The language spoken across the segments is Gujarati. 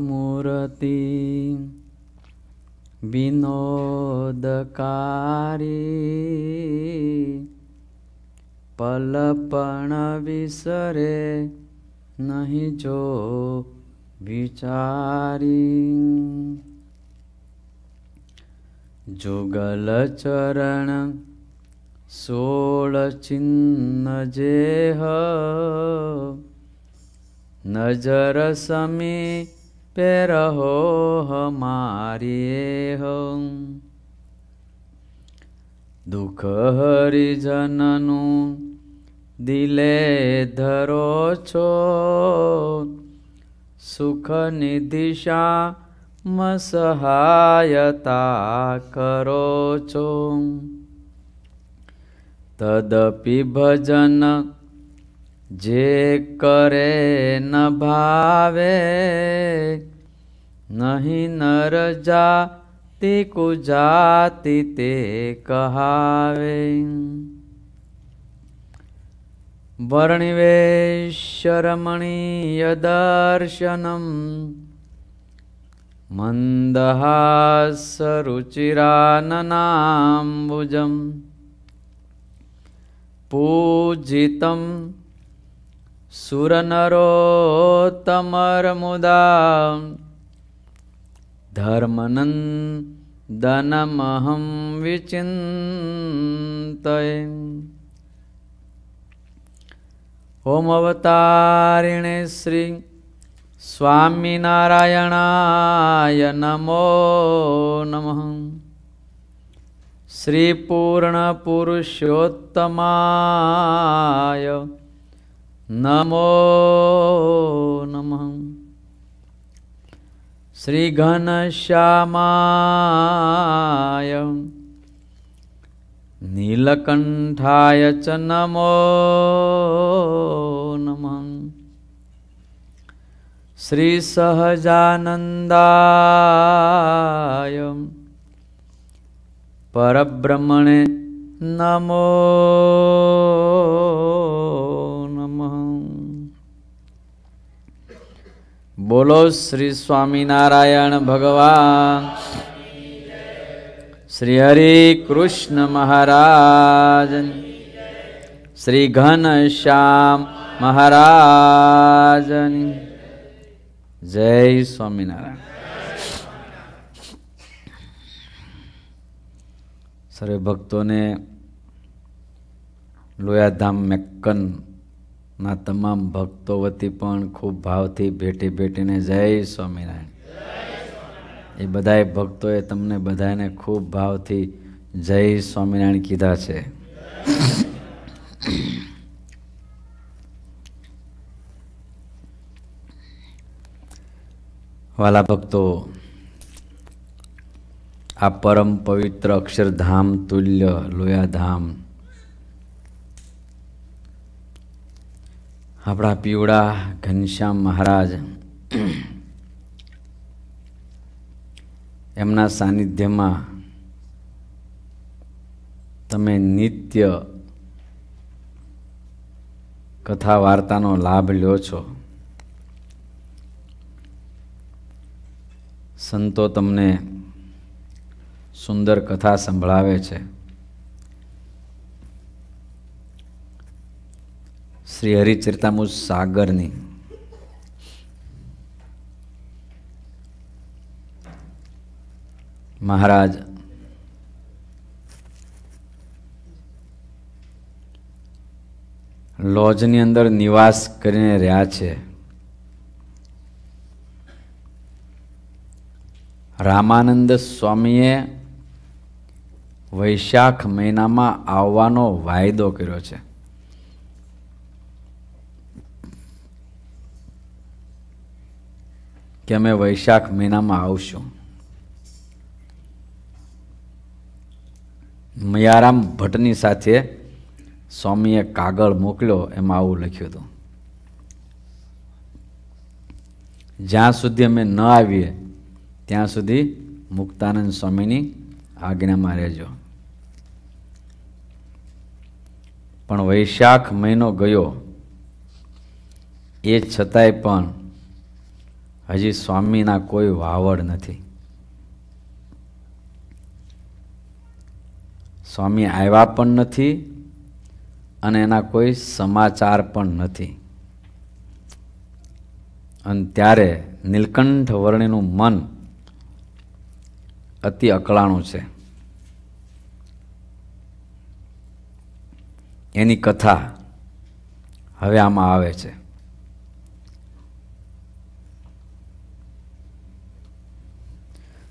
મૂર્તિ વિનોદકારી પલપણ વિસરે નહીં જો વિચારી જુગલ ચરણ સોળ ચિહ્ન જેહ નજર સમી પેરહો હમારી દુઃખ હરિજનનું દિલે ધરો છો. સુખ નિધિશા મસહાયતા કરો છો. તદપિ ભજન જે કરે ન ભાવે નહીં નર જાતિ કુજાતિ તે કહાવે. વર્ણિવેશરમણીય દર્શનમ મંદહાસરુચિરાનનાંબુજમ પૂજિतं सुरनरोत्तमरमुदां धर्मनन्दनमहं विचिन्तये ॐ अवतारिणे श्री स्वामिनारायणाय नमो नमः श्रीपूर्णपुरुषोत्तमाय નમો નમઃ શ્રી ઘનશ્યામાય નીલકંઠાય ચ નમો નમઃ શ્રી સહજાનંદાય પરબ્રહ્મણે નમો બોલો શ્રી સ્વામિનારાયણ ભગવાન. શ્રી હરિ કૃષ્ણ મહારાજ. શ્રી ઘનશ્યામ મહારાજ. જય સ્વામિનારાયણ. સર્વે ભક્તોને લોયાધામ મેક્કન ના તમામ ભક્તો વતી પણ ખૂબ ભાવથી ભેટી ભેટીને જય સ્વામિનારાયણ. એ બધાએ ભક્તોએ તમને બધાને ખૂબ ભાવથી જય સ્વામિનારાયણ કીધા છે. વાલા ભક્તો, આ પરમ પવિત્ર અક્ષરધામ તુલ્ય લોયાધામ આપણા પીવડા ઘનશ્યામ મહારાજ એમના સાનિધ્યમાં તમે નિત્ય કથા વાર્તાનો લાભ લ્યો છો. સંતો તમને સુંદર કથા સંભળાવે છે. શ્રી હરિચરિતામુ સાગરની. મહારાજ, લોજની અંદર નિવાસ કરીને રહ્યા છે. રામાનંદ સ્વામીએ વૈશાખ મહિનામાં આવવાનો વાયદો કર્યો છે. કે અમે વૈશાખ મહિનામાં આવશું. મયારામ ભટ્ટની સાથે સ્વામીએ કાગળ મોકલ્યો, એમાં આવું લખ્યું હતું. જ્યાં સુધી અમે ન આવીએ, ત્યાં સુધી મુક્તાનંદ સ્વામીની આજ્ઞામાં રહેજો. પણ વૈશાખ મહિનો ગયો, એ છતાંય પણ હજી સ્વામીના કોઈ વાવડ નથી. સ્વામી આવ્યા પણ નથી અને એના કોઈ સમાચાર પણ નથી. અને ત્યારે નીલકંઠ વર્ણિનું મન અતિ અકળાણું છે. એની કથા હવે આમાં આવે છે.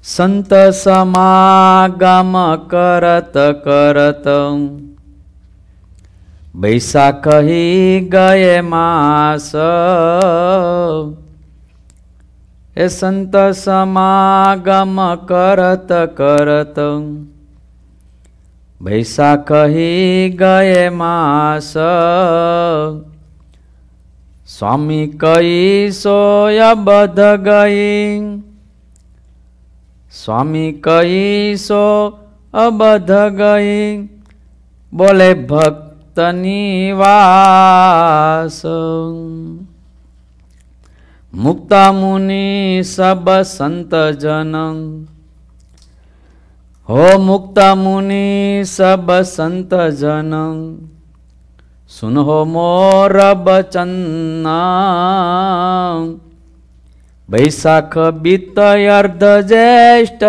સંત સમાગમ કરત કરત. બૈસાખી ગયે માસ. એ સંત સમાગમ કરત કરત. બૈસાખી ગયે માસ. સ્વામી કઈ સોય બધ ગઈ. સ્વામી કહી સો અબધ ગઈ. બોલે, ભક્તની વાસ. મુક્તા મુનિ સબ સંત જન હો મુક્તા મુનિ સબ સંત જન સુનહો મોર બચન્ના વૈશાખ બીત અર્ધ જ્યેષ્ઠ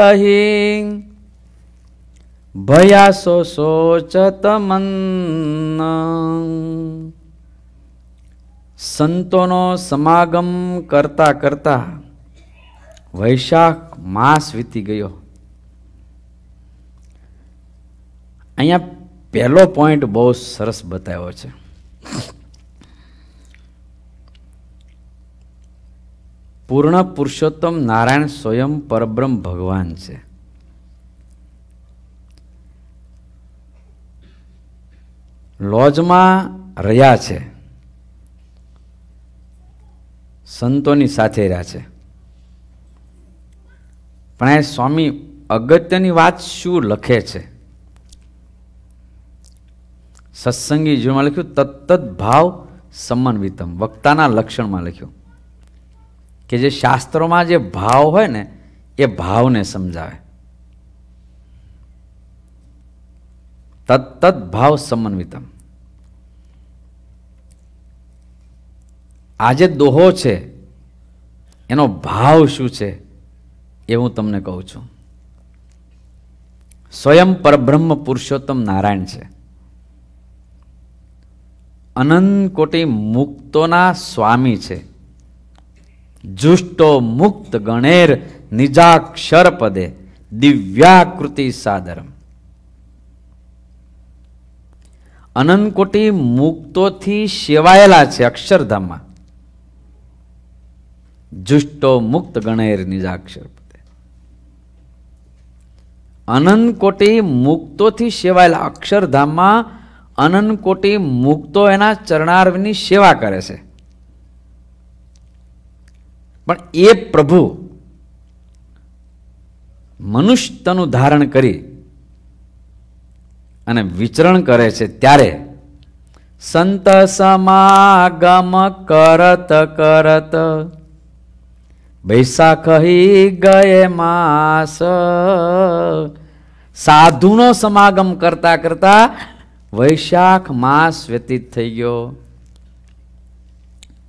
ભયાસો સોચત મન સંતોનો સમાગમ કરતા કરતા વૈશાખ માસ વીતી ગયો। અહીંયા પહેલો પોઈન્ટ બહુ સરસ બતાવ્યો છે. પૂર્ણ પુરુષોત્તમ નારાયણ સ્વયં પરબ્રહ્મ ભગવાન છે. લોજમાં રહ્યા છે. સંતોની સાથે રહ્યા છે. પણ એ સ્વામી અગત્યની વાત શું લખે છે? સત્સંગી જીવનમાં લખ્યું, તત્તદ ભાવ સમન્વિતમ. વક્તાના લક્ષણમાં લખ્યું કે જે શાસ્ત્રોમાં જે ભાવ હોય ને, એ ભાવને સમજાવે. તત્તદ ભાવ સમન્વિતમ. આ જે દોહો છે, એનો ભાવ શું છે, એ હું તમને કહું છું. સ્વયં પરબ્રહ્મ પુરુષોત્તમ નારાયણ છે. અનંત કોટી મુક્તોના સ્વામી છે. જુષ્ટો મુક્ત ગણેર નિજાક્ષર પદે દિવ્યાકૃતિ સાદરમ અનંત કોટી મુક્તોથી સેવાયેલા છે અક્ષરધામમાં જુષ્ટો મુક્ત ગણેર નિજાક્ષર પદે અનંતકોટી મુક્તોથી સેવાયેલા અક્ષરધામમાં અનંતકોટી મુક્તો એના ચરણાર્વની સેવા કરે છે પણ એ પ્રભુ મનુષ્યનું ધારણ કરી અને વિચરણ કરે છે ત્યારે સંત સમાગમ કરત કરત બૈસાખી ગયે માસ. સાધુનો સમાગમ કરતા કરતા વૈશાખ માસ વ્યતીત થઈ ગયો.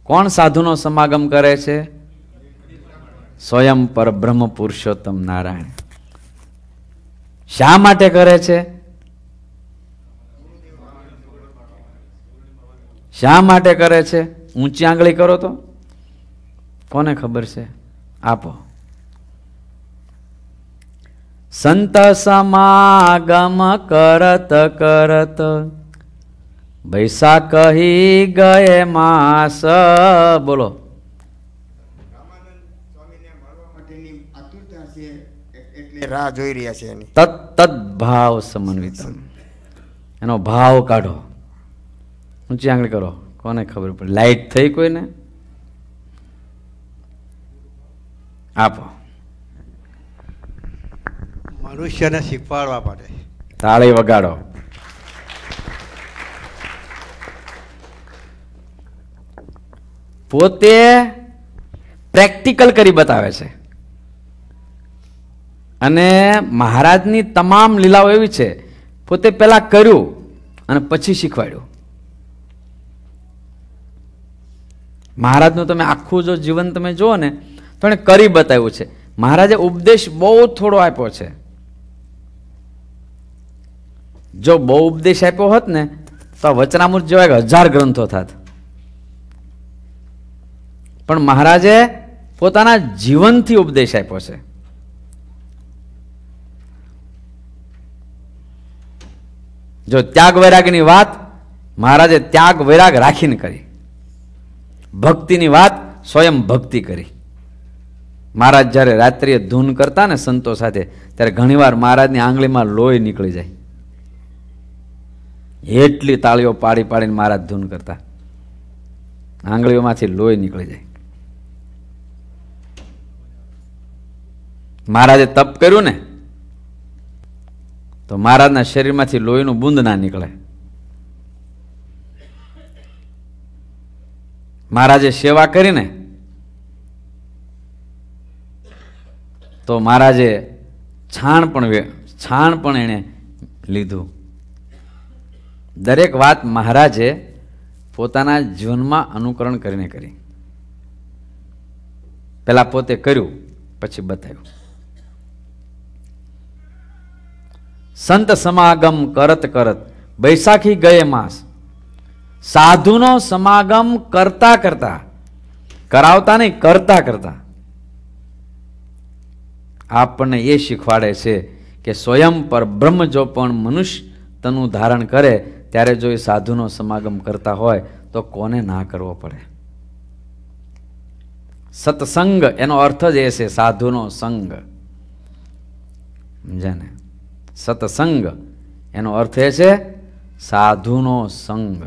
કોણ સાધુનો સમાગમ કરે છે? સ્વયં પર બ્રહ્મ પુરુષોત્તમ નારાયણ. શા માટે કરે છે? શા માટે કરે છે? ઊંચી આંગળી કરો તો? કોને ખબર છે? આપો. સંત સમાગમ કરત કરત ભૈસા કહી ગયે માસ. બોલો રામાનંદ સ્વામીને મળવા માટેની આતુરતા છે એ- એટલે રાહ જોઈ રહ્યા છે એની. તત્તદ ભાવ સમન્વિત. એનો ભાવ કાઢો. ઊંચી આંગળી કરો. કોને ખબર પડે? લાઈટ થઈ કોઈને? આપો. મનુષ્યને શીખવાડવા માટે. તાળી વગાડો. પોતે પ્રેક્ટિકલ કરી બતાવે છે. અને મહારાજની તમામ લીલાઓ એવી છે, પોતે પહેલાં કર્યું અને પછી શીખવાડ્યું. મહારાજનું તમે આખું જો જીવન તમે જુઓ ને, તો એણે કરી બતાવ્યું છે. મહારાજે ઉપદેશ બહુ થોડો આપ્યો છે. જો બહુ ઉપદેશ આપ્યો હોત ને, તો વચનામૃત જેવા હજાર ગ્રંથો થાત. પણ મહારાજે પોતાના જીવનથી ઉપદેશ આપ્યો છે. જો ત્યાગ વૈરાગની વાત મહારાજે ત્યાગ વૈરાગ રાખીને કરી. ભક્તિની વાત સ્વયં ભક્તિ કરી. મહારાજ જ્યારે રાત્રિએ ધૂન કરતા ને સંતો સાથે, ત્યારે ઘણીવાર મહારાજની આંગળીમાં લોહી નીકળી જાય. એટલી તાળીઓ પાડી પાડીને મહારાજ ધૂન કરતા. આંગળીઓમાંથી લોહી નીકળી જાય. મહારાજે તપ કર્યું ને તો મહારાજના શરીરમાંથી લોહીનું બુંદ ના નીકળે. મહારાજે સેવા કરીને તો મહારાજે છાણ પણ છાણ પણ એણે લીધું. દરેક વાત મહારાજે પોતાના જીવનમાં અનુકરણ કરીને કરી. પહેલાં પોતે કર્યું, પછી બતાવ્યું. સંત સમાગમ કરત કરત. બૈસાખી ગયે માસ. સાધુનો સમાગમ કરતા કરતા, કરાવતા નહીં, કરતા કરતા. આપણને એ શીખવાડે છે કે સ્વયં પર બ્રહ્મ જો પણ મનુષ્ય તનું ધારણ કરે, ત્યારે જો એ સાધુનો સમાગમ કરતા હોય, તો કોને ના કરવો પડે? સત્સંગ એનો અર્થ જ એ છે, સાધુનો સંગ. સમજ્યા ને? સત્સંગ. એનો અર્થ એ છે સાધુનો સંગ.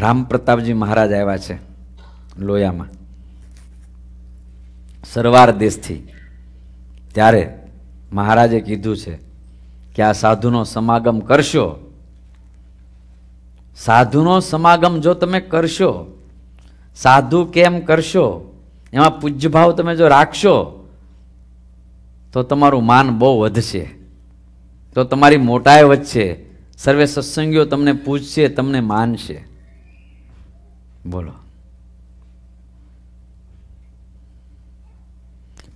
રામ પ્રતાપજી મહારાજ આવ્યા છે લોયામાં. સરવાર દેશથી. ત્યારે મહારાજે કીધું છે કે આ સાધુનો સમાગમ કરશો. સાધુનો સમાગમ જો તમે કરશો, સાધુ કેમ કરશો? એમાં પૂજ્યભાવ તમે જો રાખશો, તો તમારું માન બહુ વધશે. તો તમારી મોટાઈ વધશે. સર્વે સત્સંગીઓ તમને પૂજશે, તમને માનશે. બોલો.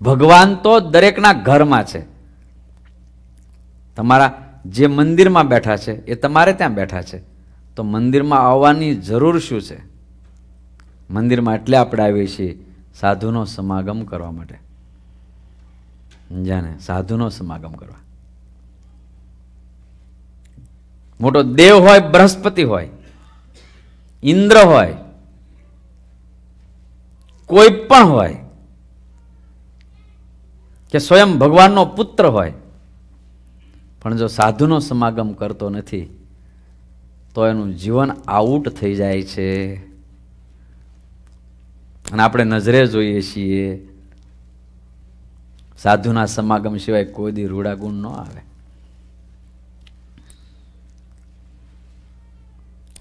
ભગવાન તો દરેકના ઘરમાં છે. તમારા જે મંદિરમાં બેઠા છે, એ તમારે ત્યાં બેઠા છે. તો મંદિરમાં આવવાની જરૂર શું છે? મંદિરમાં એટલે આપણે આવીએ છીએ. સાધુનો સમાગમ કરવા માટે. સમજ્યા સાધુનો સમાગમ કરવા. મોટો દેવ હોય, બૃહસ્પતિ હોય, ઇન્દ્ર હોય, કોઈ પણ હોય, કે સ્વયં ભગવાનનો પુત્ર હોય, પણ જો સાધુનો સમાગમ કરતો નથી, તો એનું જીવન આઉટ થઈ જાય છે. અને આપણે નજરે જોઈએ છીએ, સાધુના સમાગમ સિવાય કોઈ દી રૂડા ગુણ ન આવે.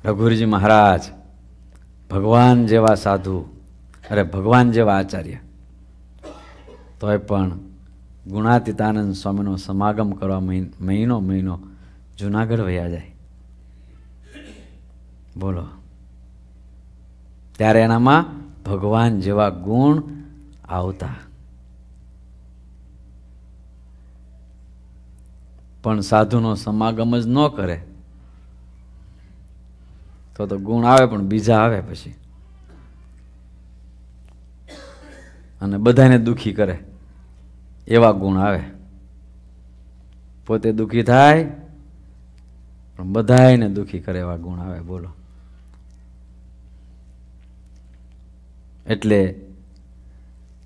રઘુરજી મહારાજ, ભગવાન જેવા સાધુ અરે ભગવાન જેવા આચાર્ય, તોય પણ ગુણાતીતાનંદ સ્વામીનો સમાગમ કરવા મહિન- મહિનો જુનાગઢ વયા જાય. બોલો. ત્યારે એનામાં ભગવાન જેવા ગુણ આવતા. પણ સાધુનો સમાગમ જ ન કરે. તો તો ગુણ આવે, પણ બીજા આવે પછી. અને બધાને દુખી કરે. એવા ગુણ આવે. પોતે દુઃખી થાય, પણ બધાને દુઃખી કરે એવા ગુણ આવે. બોલો. એટલે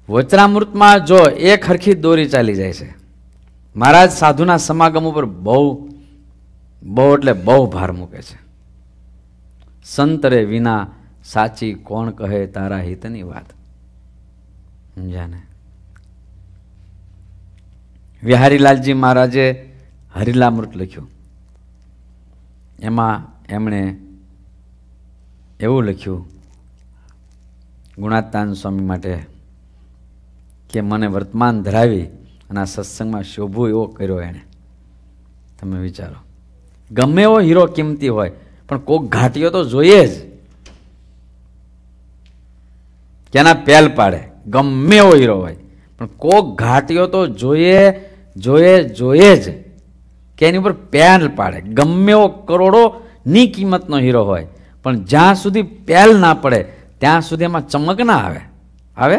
વચનામૃતમાં જો એક હરખી દોરી ચાલી જાય છે, મહારાજ સાધુના સમાગમ ઉપર બહુ બહુ એટલે બહુ ભાર મૂકે છે. સંતરે વિના સાચી કોણ કહે તારા હિતની વાત? સમજાને? વિહારીલાલજી મહારાજે હરિલામૃત લખ્યું. એમાં એમણે એવું લખ્યું ગુણાતાન સ્વામી માટે કે મને વર્તમાન ધરાવી અને આ સત્સંગમાં શોભો એવો કર્યો એણે. તમે વિચારો. ગમે એવો હીરો કિંમતી હોય, પણ કોક ઘાટીઓ તો જોઈએ જ. કેના પેલ પાડે. ગમે એવો હીરો હોય, પણ કોક ઘાટીઓ તો જોઈએ જોઈએ જોઈએ જ. કે એની ઉપર પેલ પાડે. ગમે એવો કરોડોની કિંમતનો હીરો હોય, પણ જ્યાં સુધી પેલ ના પડે ત્યાં સુધી એમાં ચમક ના આવે. આવે?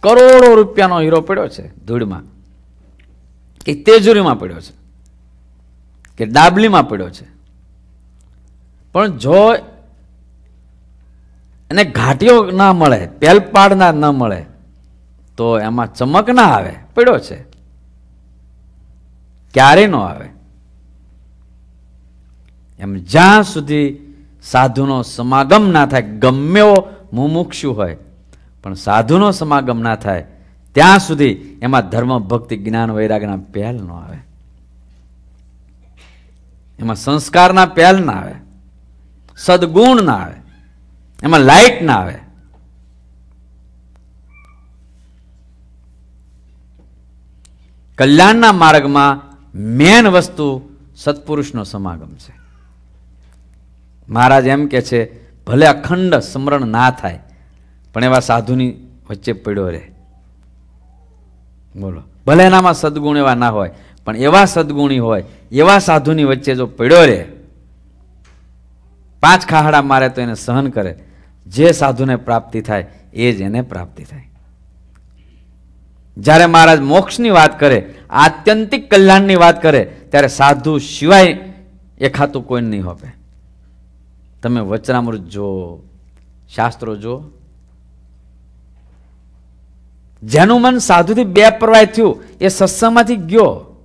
કરોડો રૂપિયાનો હીરો પડ્યો છે ધૂળમાં. કે તેજુરીમાં પડ્યો છે. કે ડાબલીમાં પડ્યો છે. પણ જો એને ઘાટીઓ ના મળે પેલપાડના ન મળે, તો એમાં ચમક ના આવે. પડ્યો છે. ક્યારે ન આવે. એમ જ્યાં સુધી સાધુનો સમાગમ ના થાય. ગમે એવો મુમુક્ષુ હોય. પણ સાધુનો સમાગમ ના થાય, ત્યાં સુધી એમાં ધર્મ, ભક્તિ, જ્ઞાન, વૈરાગના પહેલ ન આવે. એમાં સંસ્કારના પહેલ ના આવે. સદગુણ ના આવે. એમાં લાઈટ ના આવે. કલ્યાણના માર્ગમાં મેન વસ્તુ સત્પુરુષનો સમાગમ છે. મહારાજ એમ કે છે, ભલે અખંડ સ્મરણ ના થાય, પણ એવા સાધુની વચ્ચે પડ્યો રહે. બોલો. ભલે એનામાં સદગુણ એવા ના હોય, પણ એવા સદગુણી હોય, એવા સાધુની વચ્ચે જો પડ્યો રહે, પાંચ ખાહડા મારે તો એને સહન કરે. જે સાધુને પ્રાપ્તિ થાય, એ જ એને પ્રાપ્તિ થાય. જ્યારે મહારાજ મોક્ષની વાત કરે, આત્યંતિક કલ્યાણની વાત કરે, ત્યારે સાધુ સિવાય એ ખાતું કોઈ નહીં હોપે. તમે વચનામૃત જો શાસ્ત્રો જો જેનું મન સાધુથી બે પ્રવાહ થયું, એ સત્સંગમાંથી ગયો.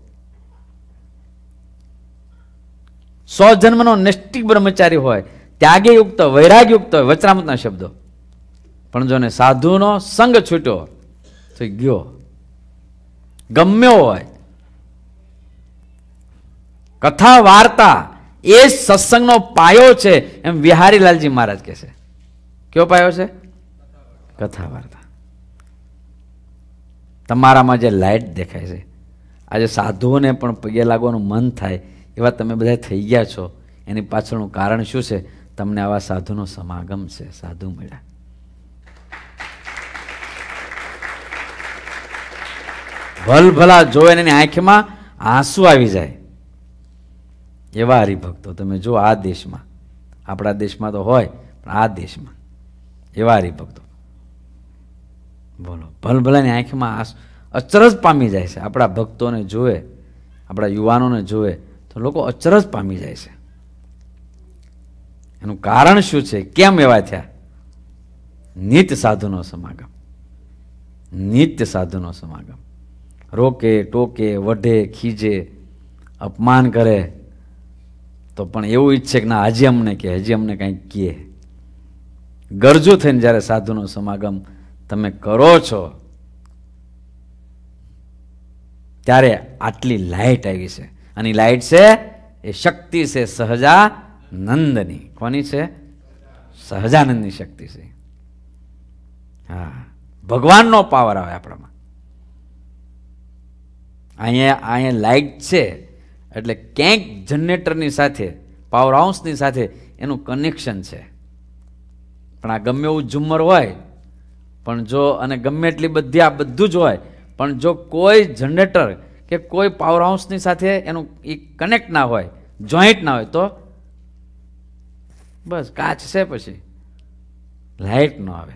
સો જન્મનો નિષ્ઠિક બ્રહ્મચારી હોય ત્યાગે યુક્ત વૈરાગ્ય હોય, વચનામૃતના શબ્દો. પણ જો ને સાધુનો સંગ છૂટ્યો, તો ગયો. ગમ્યો હોય. કથા, વાર્તા એ સત્સંગનો પાયો છે એમ વિહારીલાલજી મહારાજ કહે છે. કયો પાયો છે? કથા વાર્તા તમારામાં જે લાઈટ દેખાય છે, આજે સાધુઓને પણ પગે લાગવાનું મન થાય એવા તમે બધા થઈ ગયા છો. એની પાછળનું કારણ શું છે? તમને આવા સાધુનો સમાગમ છે, સાધુ મળ્યા. ભલભલા જોવે એની આંખમાં આંસુ આવી જાય. એવા હરિભક્તો તમે જો આ દેશમાં. આપણા દેશમાં તો હોય, પણ આ દેશમાં. એવા હરિભક્તો બોલો, ભલભલાની આંખમાં અચરજ પામી જાય છે. આપણા ભક્તોને જોવે આપણા યુવાનોને જોવે તો લોકો અચરજ પામી જાય છે. એનું કારણ શું છે? કેમ એવા થયા? નિત્ય સાધુનો સમાગમ. નિત્ય સાધુનો સમાગમ. રોકે, ટોકે વઢે ખીજે, અપમાન કરે તો પણ એવું ઈચ્છે કે ના હજી અમને કે હજી અમને કંઈક કહે. ગરજુ થઈને જ્યારે સાધુનો સમાગમ તમે કરો છો, ત્યારે આટલી લાઇટ આવી છે. અને લાઇટ છે, એ શક્તિ છે સહજાનંદની. કોની છે? સહજાનંદની શક્તિ છે. હા, ભગવાનનો પાવર આવે આપણામાં. અહીંયા અહીંયા લાઇટ છે એટલે ક્યાંક જનરેટરની સાથે પાવર હાઉસની સાથે એનું કનેક્શન છે. પણ આ ગમે એવું ઝુમ્મર હોય, પણ જો, અને ગમે એટલી બધી આ બધું જ હોય, પણ જો કોઈ જનરેટર કે કોઈ પાવર હાઉસની સાથે એનું એ કનેક્ટ ના હોય જોઈન્ટ ના હોય, તો બસ કાચ છે પછી. લાઇટ ન આવે.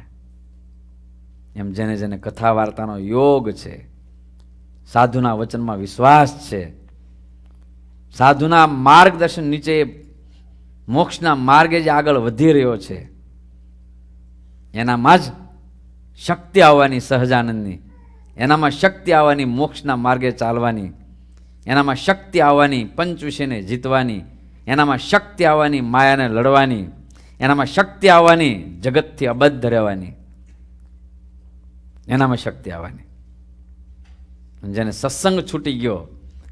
એમ જેને જેને કથા વાર્તાનો યોગ છે, સાધુના વચનમાં વિશ્વાસ છે સાધુના માર્ગદર્શન નીચે મોક્ષના માર્ગે જે આગળ વધી રહ્યો છે. એનામાં જ શક્તિ આવવાની સહજાનંદની, એનામાં શક્તિ આવવાની મોક્ષના માર્ગે ચાલવાની, એનામાં શક્તિ આવવાની પંચવિષયને જીતવાની, એનામાં શક્તિ આવવાની માયાને લડવાની, એનામાં શક્તિ આવવાની જગતથી અબદ્ધ રહેવાની. એનામાં શક્તિ આવવાની. જેને સત્સંગ છૂટી ગયો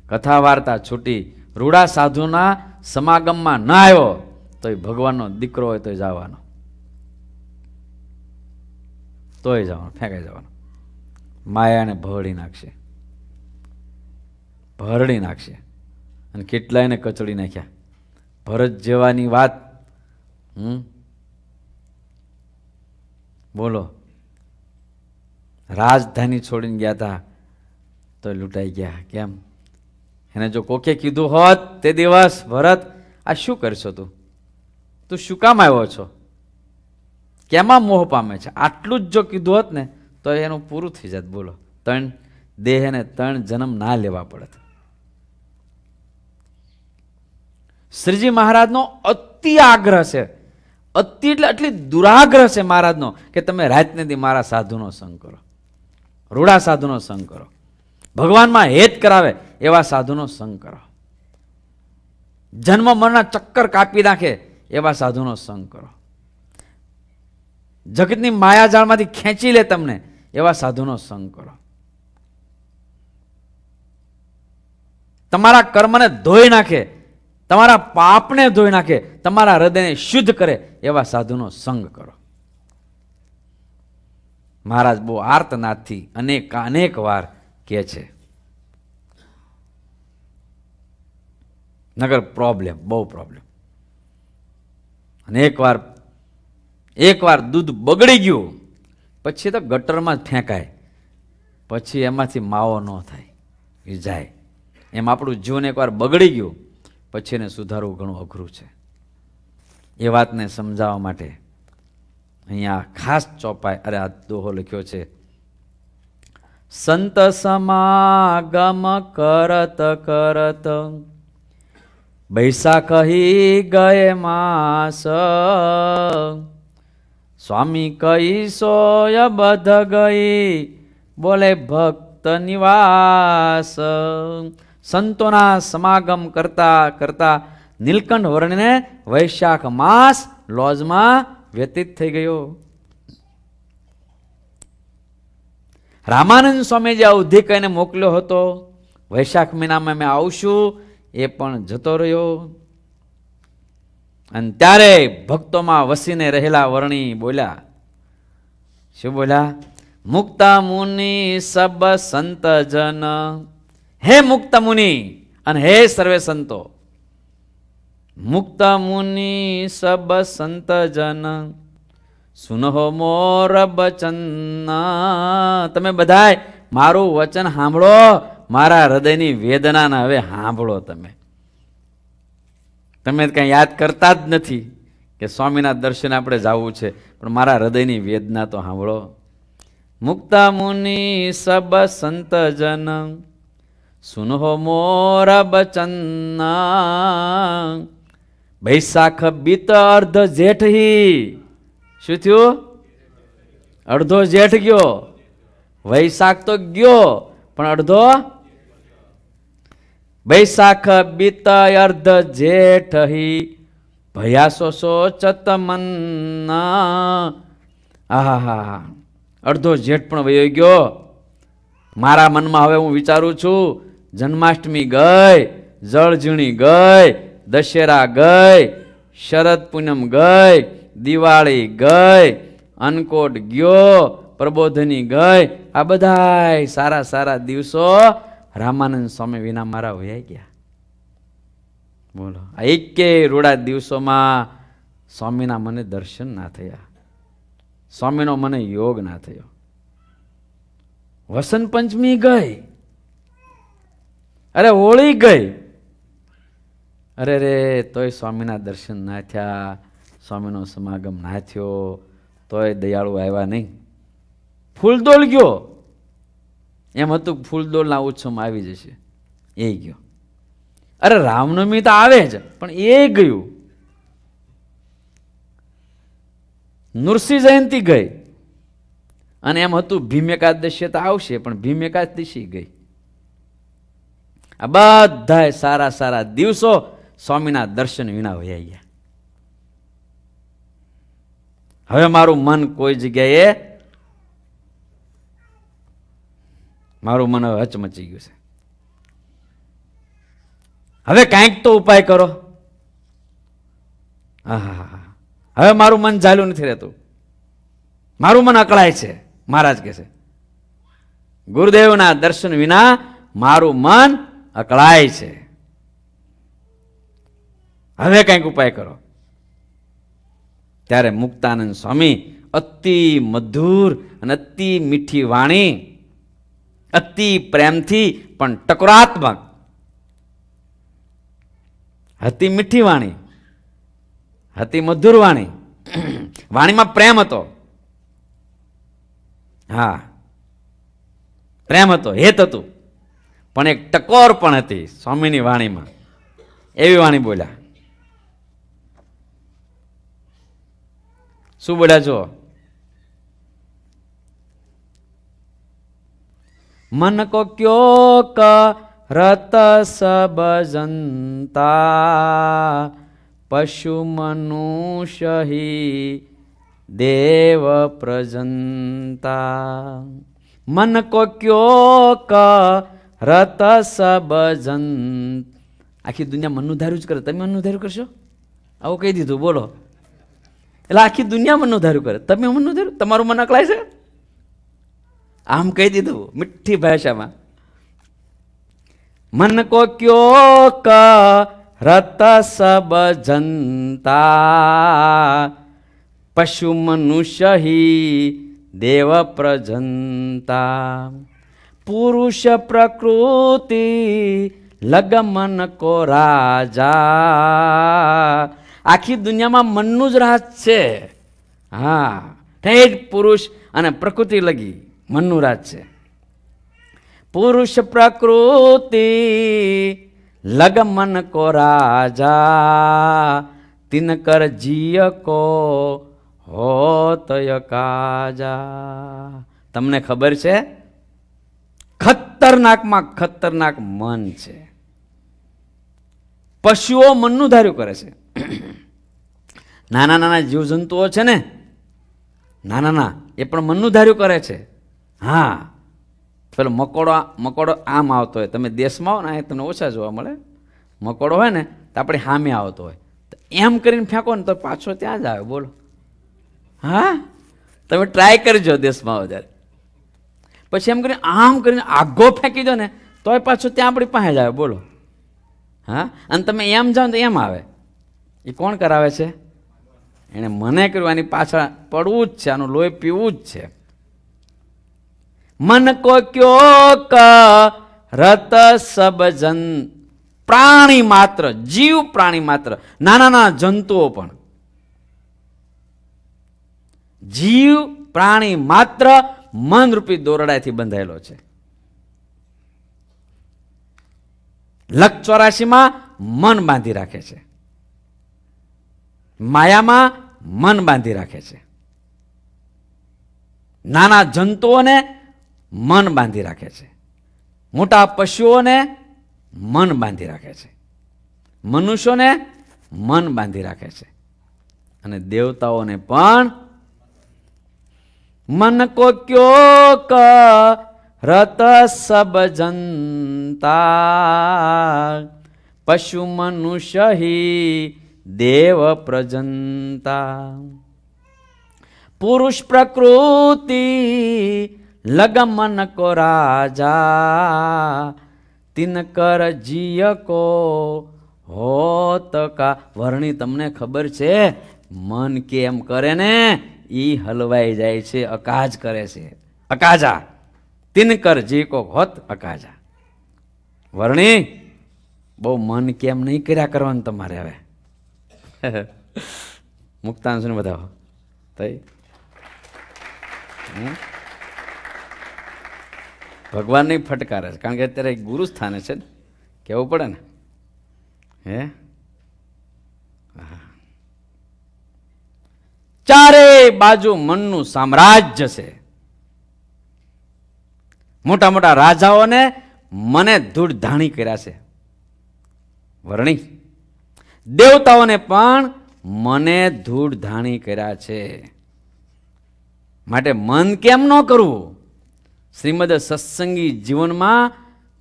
કથા વાર્તા છૂટી રૂડા સાધુના સમાગમમાં ના આવ્યો, તોય ભગવાનનો દીકરો હોય તોય જવાનો. તોય જવાનું, ફેંકાઈ જવાનું. માયાને ભરડી નાખશે. ભરડી નાખશે. અને કેટલાયને કચડી નાખ્યા? ભરત જેવાની વાત, હમ? બોલો. રાજધાની છોડીને ગયા હતા તો લૂંટાઈ ગયા. કેમ? એને જો કોકે કીધું હોત તે દિવસ ભરત, આ શું કરશો તું? તું શું કામ આવ્યો છો? કેમાં મોહ પામે છે? આટલું જ જો કીધું હોત ને, તો એનું પૂરું થઈ જાત, બોલો. ત્રણ દેહને ત્રણ જન્મ ના લેવા પડત. શ્રીજી મહારાજનો અતિ આગ્રહ છે. અતિ એટલે એટલી દુરાગ્રહ છે મહારાજનો કે તમે રાતને દી મારા સાધુનો સંગ કરો. રૂડા સાધુનો સંગ કરો. ભગવાનમાં હેત કરાવે. એવા સાધુનો સંગ કરો. જન્મ મરણના ચક્કર કાપી નાખે એવા સાધુનો સંગ કરો. જગતની માયાજાળમાંથી ખેંચી લે તમને એવા સાધુનો સંગ કરો. તમારા કર્મને ધોઈ નાખે, તમારા પાપને ધોઈ નાખે, તમારા હૃદયને શુદ્ધ કરે એવા સાધુનો સંગ કરો. મહારાજ બહુ આર્તનાથથી અનેક અનેક વાર કહે છે નગર પ્રોબ્લેમ બહુ પ્રોબ્લેમ અને એકવાર એકવાર દૂધ બગડી ગયું, પછી તો ગટરમાં જ ફેંકાય. પછી એમાંથી માવો ન થાય, એ જાય. એમ આપણું જીવન એકવાર બગડી ગયું, પછી એને સુધારવું ઘણું અઘરું છે. એ વાતને સમજાવવા માટે અહીંયા ખાસ ચોપાઈ, અરે આ દોહો લખ્યો છે. સંત સમાગમ કરત કરત બૈસાખી ગયે માસ સ્વામી કહી સોય બધ ગઈ બોલે ભક્ત નિવાસ સંતોના સમાગમ કરતા કરતા નીલકંઠ વર્ણને વૈશાખ માસ લોજમાં વ્યતીત થઈ ગયો. રામાનંદ સ્વામી જે અવધિ કહીને મોકલ્યો હતો. વૈશાખ મહિનામાં મેં આવશું. એ પણ જતો રહ્યો. અને ત્યારે ભક્તોમાં વસીને રહેલા વર્ણી બોલ્યા, શું બોલ્યા? મુક્ત મુનિ સબ સંત જન. હે મુક્ત મુનિ અને હે સર્વે સંતો. મુક્ત મુનિ સબ સંત જન. સુનહો મોર બચન તમે બધાય મારું વચન સાંભળો. મારા હૃદયની વેદનાને હવે સાંભળો તમે. તમે કંઈ યાદ કરતા જ નથી કે સ્વામીના દર્શન આપણે જવું છે, પણ મારા હૃદયની વેદના તો સાંભળો. મુક્તા મુનિ સબ સંત જન, સુનહો મોર બચન બૈશાખ બીત અર્ધ જેઠહી શું થયું? અડધો જેઠ ગયો. વૈશાખ તો ગયો. પણ અડધો? વૈશાખ બીત અર્ધ જેઠ ભયાસો સો ચતમન આહા અડધો જેઠ પણ વયો ગયો. મારા મનમાં હવે હું વિચારું છું, જન્માષ્ટમી ગઈ જળઝીણી ગઈ, દશેરા ગઈ, શરદ પૂનમ ગઈ, દિવાળી ગઈ અનકોટ ગયો પ્રબોધની ગઈ. આ બધા સારા સારા દિવસો રામાનંદ સ્વામી વિના મારા વયા ગયા. બોલો. આ એકે રૂડા દિવસોમાં સ્વામીના મને દર્શન ના થયા. સ્વામીનો મને યોગ ના થયો. વસંત પંચમી ગઈ. અરે હોળી ગઈ. અરે રે, તોય સ્વામીના દર્શન ના થયા. સ્વામીનો સમાગમ ના થયો. તોય દયાળુ આવ્યા નહીં. ફૂલદોલ ગયો. એમ હતું ફૂલદોલના ઉત્સવમાં આવી જશે. એ ગયો. અરે રામનવમી તો આવે જ, પણ એ ગયું. નૃસિંહ જયંતિ ગઈ. અને એમ હતું ભીમ એકાદશી તો આવશે, પણ ભીમ એકાદશી ગઈ. આ બધા સારા સારા દિવસો સ્વામીના દર્શન વિના વયા ગયા. હવે મારું મન કોઈ જગ્યાએ મારું મન હવે હચમચી ગયું છે. હવે કાંઈક તો ઉપાય કરો. આહા હવે મારું મન ઝાલું નથી રહેતું. મારું મન અકળાય છે. મહારાજ કહે છે. ગુરુદેવના દર્શન વિના મારું મન અકળાય છે. હવે કંઈક ઉપાય કરો. ત્યારે મુક્તાનંદ સ્વામી અતિ મધુર અને અતિ મીઠી વાણી અતિ પ્રેમથી, પણ ટકોરાત્મક. હતી મીઠી વાણી. હતી મધુર વાણી. વાણીમાં પ્રેમ હતો. હા. પ્રેમ હતો, હેત હતું. પણ એક ટકોર પણ હતી સ્વામીની વાણીમાં. એવી વાણી બોલ્યા. શું બોલ્યા જો મન કો ક્યો સબ જનતા? પશુ મનુષ્ય હિ દેવ પ્રજનતા. મન કો ક્યો રત સબ જન આખી દુનિયા મનનું ધાર્યું જ કરે. તમે મનનું ધાર્યું કરશો? આવું કહી દીધું, બોલો. એટલે આખી દુનિયા મનનું ધાર્યું કરે. તમે મનનું ધાર્યું તમારું મન અકળાય છે? આમ કહી દીધું મીઠી ભાષામાં. મન કો ક્યો ક રત સબ જનતા? પશુ મનુષ્ય દેવ પ્રજનતા. પુરુષ પ્રકૃતિ લગમન કો રાજા. આખી દુનિયામાં મનનું જ રાજ છે. હા, ઠેઠ પુરુષ અને પ્રકૃતિ લગી. મનનું રાજ છે. પુરુષ પ્રકૃતિ, લગમન કો રાજા, તિનકર જીય કો હોતય કાજા તમને ખબર છે? ખતરનાકમાં ખતરનાક મન છે. પશુઓ મનનું ધાર્યું કરે છે. નાના નાના જીવજંતુઓ છે ને, નાના ના એ પણ મનનું ધાર્યું કરે છે. હા. પેલો મકોડો મકોડો આમ આવતો હોય. તમે દેશમાં આવો ને અહીં તમને ઓછા જોવા મળે. મકોડો હોય ને, તો આપણે સામે આવતો હોય. એમ કરીને ફેંકો ને તો પાછો ત્યાં જ આવે. બોલો. હા? તમે ટ્રાય કરજો દેશમાં ત્યારે. પછી એમ કરીને આમ કરીને આઘો ફેંકી દો ને, તોય પાછો ત્યાં આપણી પાસે જ આવે. બોલો. હા? અને તમે એમ જાઓ તો એમ આવે. એ કોણ કરાવે છે? એણે મને કર્યું. આની પાછળ પડવું જ છે. આનું લોહી પીવું જ છે. મન કો ક્યો ક? રત સબજન પ્રાણી માત્ર, જીવ પ્રાણી માત્ર, નાના નાના જંતુઓ પણ. જીવ પ્રાણી માત્ર મનરૂપી દોરડાથી બંધાયેલો છે. લક ચોરાશીમાં મન બાંધી રાખે છે. માયામાં મન બાંધી રાખે છે. નાના જંતુઓને મન બાંધી રાખે છે. મોટા પશુઓને મન બાંધી રાખે છે. મનુષ્યોને મન બાંધી રાખે છે. અને દેવતાઓને પણ મન કો ક્યો ક રત સબ જનતા. પશુ મનુષ્ય દેવ પ્રજનતા. પુરુષ પ્રકૃતિ લગમન કો રાજા તિનકર જીય કો હોત કા? વર્ણી તમને ખબર છે? મન કેમ કરે ને? ઈ હલવાઈ જાય છે, અકાજ કરે છે. અકાજા. તિનકર જી કો હોત અકાજા. વર્ણી? બહુ મન કેમ નહીં કર્યા કરવાનું તમારે હવે? મુક્તાંશુને બધા તઈ. હમ? ભગવાનની ફટકારે છે. કારણ કે અત્યારે ગુરુ સ્થાને છે ને કહેવું પડે ને? હે. ચારે બાજુ મનનું સામ્રાજ્ય છે. મોટા મોટા રાજાઓને મને ધૂળધાણી કર્યા છે. વર્ણી. દેવતાઓને પણ મને ધૂળધાણી કર્યા છે. માટે મન કેમ ન કરવું? શ્રીમદ સત્સંગી જીવનમાં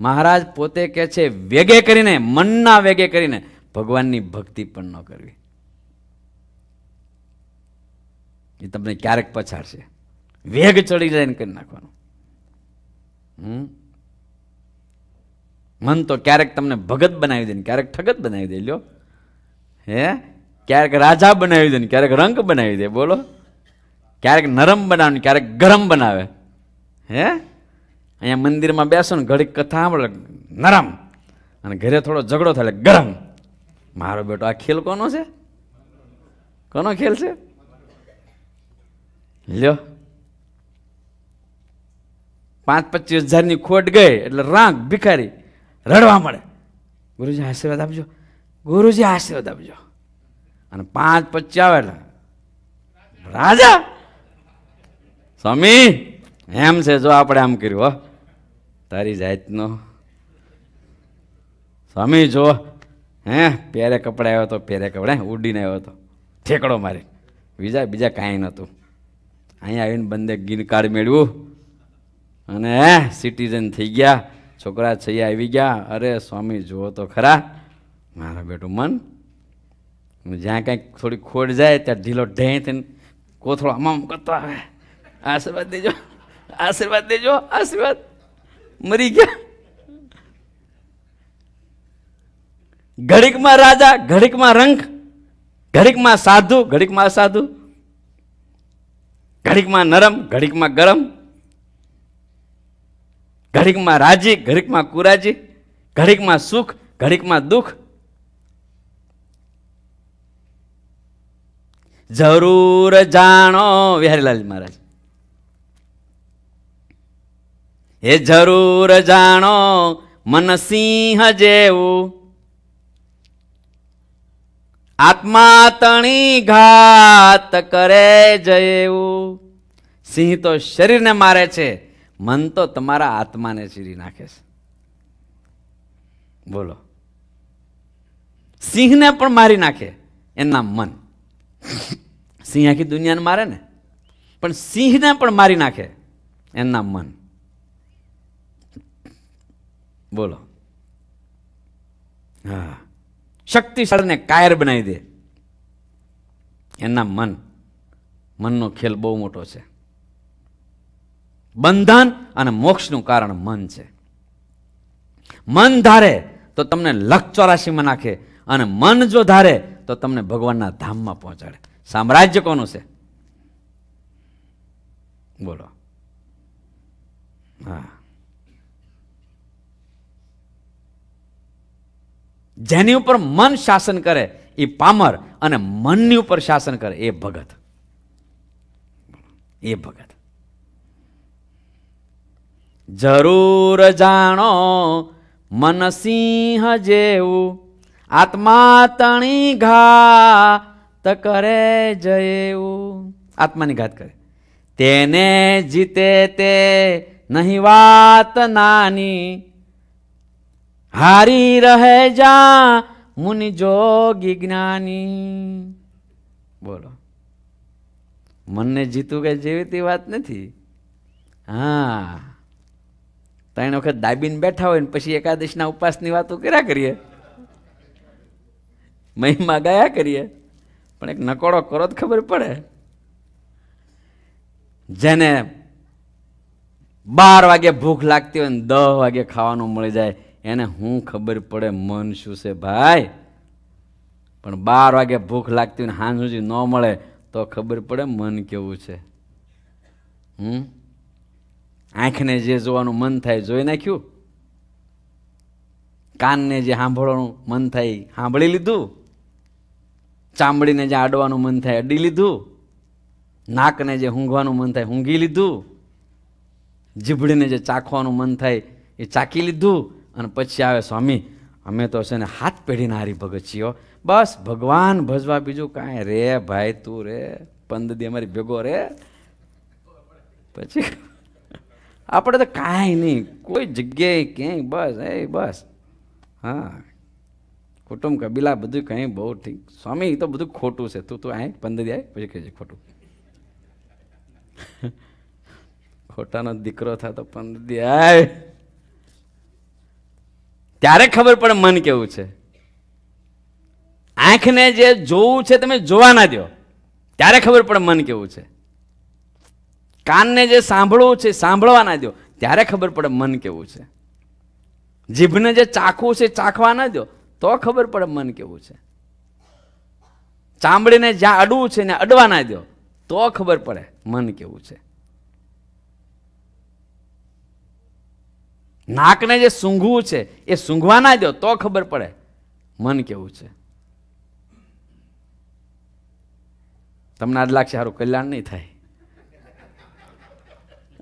મહારાજ પોતે કહે છે, વેગે કરીને, મનના વેગે કરીને ભગવાનની ભક્તિ પણ ન કરવી. એ તમને ક્યારેક પછાડશે વેગ ચડી જાય ને કરી નાખવાનું. હમ? મન તો ક્યારેક તમને ભગત બનાવી દે ક્યારેક ઠગત બનાવી દે, લ્યો. હે? ક્યારેક રાજા બનાવી દે ક્યારેક રંગ બનાવી દે, બોલો. ક્યારેક નરમ બનાવે ક્યારેક ગરમ બનાવે. હે? અહીંયા મંદિરમાં બેસો ને ઘડીક કથા સાંભળે. નરમ. અને ઘરે થોડો ઝઘડો થાય ગરમ. મારો બેટો આ ખેલ કોનો છે? કોનો ખેલ છે? લ્યો. પાંચ પચીસ હજારની ખોટ ગઈ એટલે રાંક ભિખારી રડવા મળે. ગુરુજી આશીર્વાદ આપજો. ગુરુજી આશીર્વાદ આપજો. અને પાંચ પચી આવે એટલે. રાજા? સ્વામી? એમ છે, જો આપણે આમ કર્યું, હો. તારી જાતનો. સ્વામી, જો. હે, પહેરે કપડા આવ્યો તો પહેરે કપડાં ઉડીને આવ્યો તો. ઠેકડો મારી બીજા બીજા કાંઈ નહોતું. અહીંયા આવીને બંને ગ્રીન કાર્ડ મેળવ્યું. અને, હે સિટીઝન થઈ ગયા. છોકરા છૈયા આવી ગયા. અરે, સ્વામી, જુઓ તો ખરા. મારા બેટું મન. જ્યાં કાંઈક થોડી ખોટ જાય, ત્યાં ઢીલો ઢેં થઈને કોથળો આમ કરતો આવે. આશીર્વાદ દેજો. આશીર્વાદ દેજો, આશીર્વાદ. મરી ગયા. ઘડીકમાં રાજા, ઘડીકમાં રંગ, ઘડીકમાં સાધુ, ઘડીકમાં અસાધુ, ઘડીકમાં નરમ, ઘડીકમાં ગરમ, ઘડીકમાં રાજી, ઘડીકમાં કુરાજી, ઘડીકમાં સુખ, ઘડીકમાં દુઃખ. જરૂર જાણો વિહારીલાલ મહારાજ. એ જરૂર જાણો, મન સિંહ જેવું. આત્મા તણી ઘાત કરે જેવું. સિંહ તો શરીરને મારે છે, મન તો તમારા આત્માને ચીરી નાખે છે. બોલો. સિંહને પણ મારી નાખે, એના મન. સિંહ આખી દુનિયાને મારે ને? પણ સિંહને પણ મારી નાખે, એના મન. બોલો. હા. શક્તિશાળીને કાયર બનાવી દે. એના મન, મનનો ખેલ બહુ મોટો છે. બંધન અને મોક્ષનું કારણ મન છે. મન ધારે તો તમને લક ચોરાશીમાં નાખે અને મન જો ધારે તો તમને ભગવાનના ધામમાં પહોંચાડે. સામ્રાજ્ય કોનું છે? બોલો. હા. જેની ઉપર મન શાસન કરે, એ પામર અને મનની ઉપર શાસન કરે, એ ભગત. એ ભગત. જરૂર જાણો, મન સિંહ જેવું, આત્મા તણી ઘાત કરે જયેવું. આત્માની ઘાત કરે. તેને જીતે તે નહીં વાત નાની હારી રહે જા મુનિ જોગી જ્ઞાની. બોલો. મનને જીતું કે જેવી તે વાત નથી? હા. ત્રણ વખત દાબીને બેઠા હોય ને પછી એકાદશના ઉપાસની વાતો કર્યા કરીએ? મહિમા ગયા કરીએ? પણ એક નકોડો કરો તો ખબર પડે. જેને બાર વાગે ભૂખ લાગતી હોય ને દસ વાગે ખાવાનું મળી જાય એને હું ખબર પડે મન શું છે ભાઈ? પણ બાર વાગે ભૂખ લાગતી હોય હાંજ સુધી ન મળે તો ખબર પડે મન કેવું છે. હમ? આંખને જે જોવાનું મન થાય જોઈ નાખ્યું? કાનને જે સાંભળવાનું મન થાય સાંભળી લીધું? ચામડીને જે આડવાનું મન થાય અડી લીધું? નાકને જે ઊંઘવાનું મન થાય ઊંઘી લીધું? જીભડીને જે ચાખવાનું મન થાય એ ચાકી લીધું? અને પછી આવે, સ્વામી, અમે તો છે ને હાથ પેઢીના હારી ભગત છીએ બસ, ભગવાન ભજવા બીજું કાંઈ રે ભાઈ, તું રે, પંદદી અમારી ભેગો રે. પછી આપણે તો કાંઈ નહીં, કોઈ જગ્યાએ ક્યાંય, બસ, એ બસ. હા. કુટુંબ, કબીલા બધું કંઈ બહુ ઠીક. સ્વામી તો બધું ખોટું છે. તું તું આય પંદરી આય, પછી કહેજે ખોટું. ખોટાનો દીકરો થાય તો પંદરી આય. ત્યારે ખબર પડે મન કેવું છે. આંખને જે જોવું છે તમે જોવા ના દો ત્યારે ખબર પડે મન કેવું છે. કાનને જે સાંભળવું છે સાંભળવા ના દો ત્યારે ખબર પડે મન કેવું છે. જીભને જે ચાખવું છે ચાખવા ના દો તો ખબર પડે મન કેવું છે. ચામડીને જ્યાં અડવું છે ને અડવા ના દો તો ખબર પડે મન કેવું છે. નાકને જે સૂંઘવું છે, એ સૂંઘવા ના દો તો ખબર પડે. મન કેવું છે? તમને આજ લાગશે સારું કલ્યાણ નહીં થાય.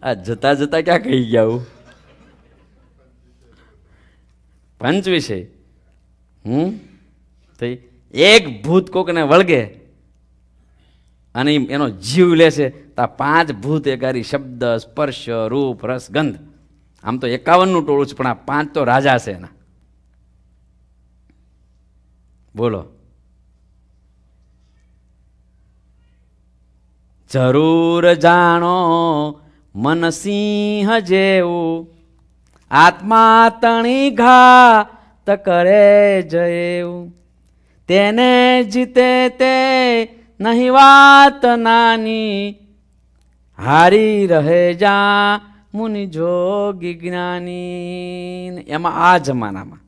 આ જતા જતા ક્યાં કહી ગયા હું? પંચ વિશે હમ? તો એક ભૂત કોકને વળગે અને એનો જીવ લેશે તો પાંચ ભૂત એકારી શબ્દ, સ્પર્શ, રૂપ, રસ, ગંધ આમ તો એકાવનનું ટોળું છે, પણ આ પાંચ તો રાજા છે એના. બોલો. જરૂર જાણો મન સિંહ જેવું, આત્મા તણી ઘા ત કરે જયેવું. તેને જીતે તે નહીં વાત નાની, હારી રહે જા મુનિ જોગી જ્ઞાની. એમાં આ જમાનામાં.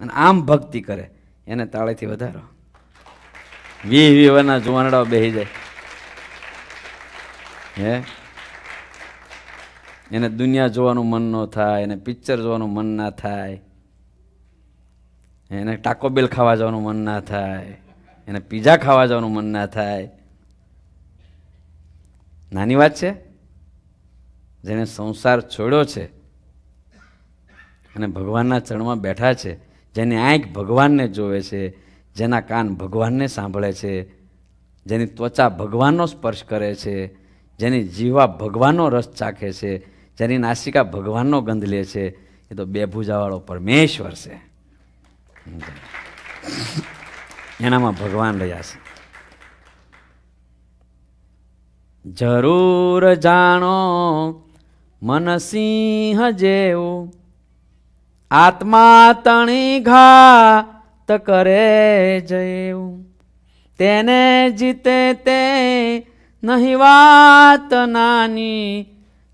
અને આમ ભક્તિ કરે, એને તાળેથી વધારો. વી વીવાના જુવાનડાઓ બેસી જાય. હે? એને દુનિયા જોવાનું મન ન થાય, એને પિક્ચર જોવાનું મન ના થાય. એને ટાકો બેલ ખાવા જવાનું મન ના થાય. એને પીઝા ખાવા જવાનું મન ના થાય. નાની વાત છે? જેને સંસાર છોડ્યો છે અને ભગવાનના ચરણમાં બેઠા છે, જેની આંખ ભગવાનને જોવે છે, જેના કાન ભગવાનને સાંભળે છે, જેની ત્વચા ભગવાનનો સ્પર્શ કરે છે, જેની જીવા ભગવાનનો રસ ચાખે છે, જેની નાસિકા ભગવાનનો ગંધ લે છે, એ તો બે ભૂજાવાળો પરમેશ્વર છે. એનામાં ભગવાન રહ્યા છે. જરૂર જાણો મન સિંહ જેવું. આત્મા તણી ઘાત કરે જેવું. તેને જીતે તે નહીં વાત નાની.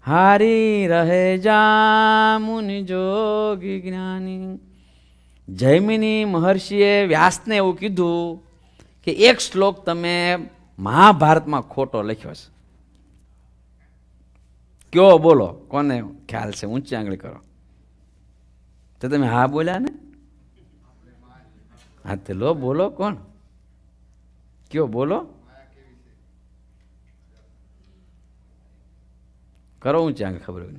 હારી રહે જા મુનિ જોગી જ્ઞાની. જૈમિની મહર્ષિએ વ્યાસને એવું કીધું કે એક શ્લોક તમે મહાભારતમાં ખોટો લખ્યો છે. કયો બોલો? કોને? ખ્યાલ છે, ઊંચી આંગળી કરો. તો તમે હા બોલ્યા ને? હા, તે લો, બોલો, કોણ? કયો બોલો? કરો ઊંચી આંગળી, ખબર હોય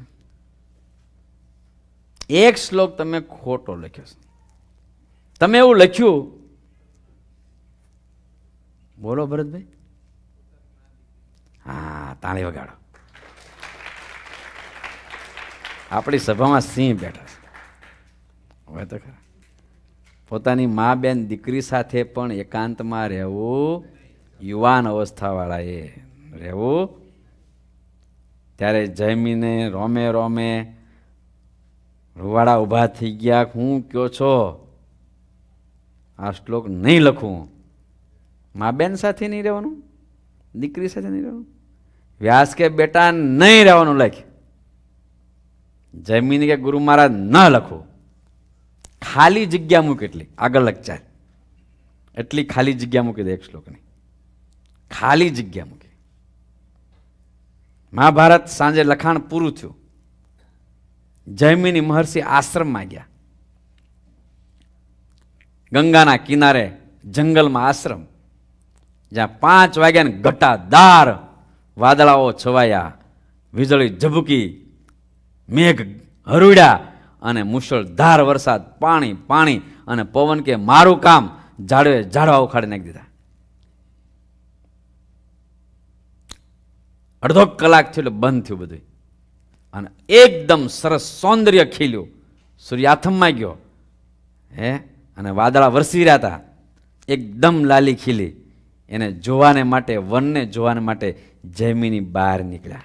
એક શ્લોક તમે ખોટો લખ્યો છે. તમે એવું લખ્યું? બોલો, ભરતભાઈ. હા, તાળી વગાડો. આપણી સભામાં સિંહ બેઠા છે. હવે તો ખરા. પોતાની મા બેન દીકરી સાથે પણ એકાંતમાં રહેવું યુવાન અવસ્થાવાળાએ રહેવું. ત્યારે જયમીને રોમે રોમે રૂવાડા ઊભા થઈ ગયા. હું કયો છો? આ શ્લોક નહીં લખું. મા બેન સાથે નહીં રહેવાનું? દીકરી સાથે નહીં રહેવાનું? વ્યાસ કે, બેટા, નહીં રહેવાનું લખ. જમીની કે ગુરુ મહારાજ ન લખો. ખાલી જગ્યા મૂક એટલી. આગળ લખચાર એટલી ખાલી જગ્યા મૂકી દે એક શ્લોકની. ખાલી જગ્યા મૂકી. મહાભારત સાંજે લખાણ પૂરું થયું. જયમિની મહર્ષિ આશ્રમમાં ગયા. ગંગાના કિનારે જંગલમાં આશ્રમ. જ્યાં પાંચ વાગ્યાને ઘટાદાર વાદળાઓ છવાયા. વીજળી ઝબુકી. મેઘ હરુડ્યા અને મુશળધાર વરસાદ, પાણી પાણી અને પવન કે મારું કામ ઝાડવે ઝાડવા ઉખાડી નાખી દીધા. અડધો કલાક થયો એટલે બંધ થયું બધું અને એકદમ સરસ સૌંદર્ય ખીલ્યું. સૂર્યાથમમાં ગયો. હે? અને વાદળા વરસી રહ્યા હતા. એકદમ લાલી ખીલી. એને જોવાને માટે, વનને જોવાને માટે જમીની બહાર નીકળ્યા.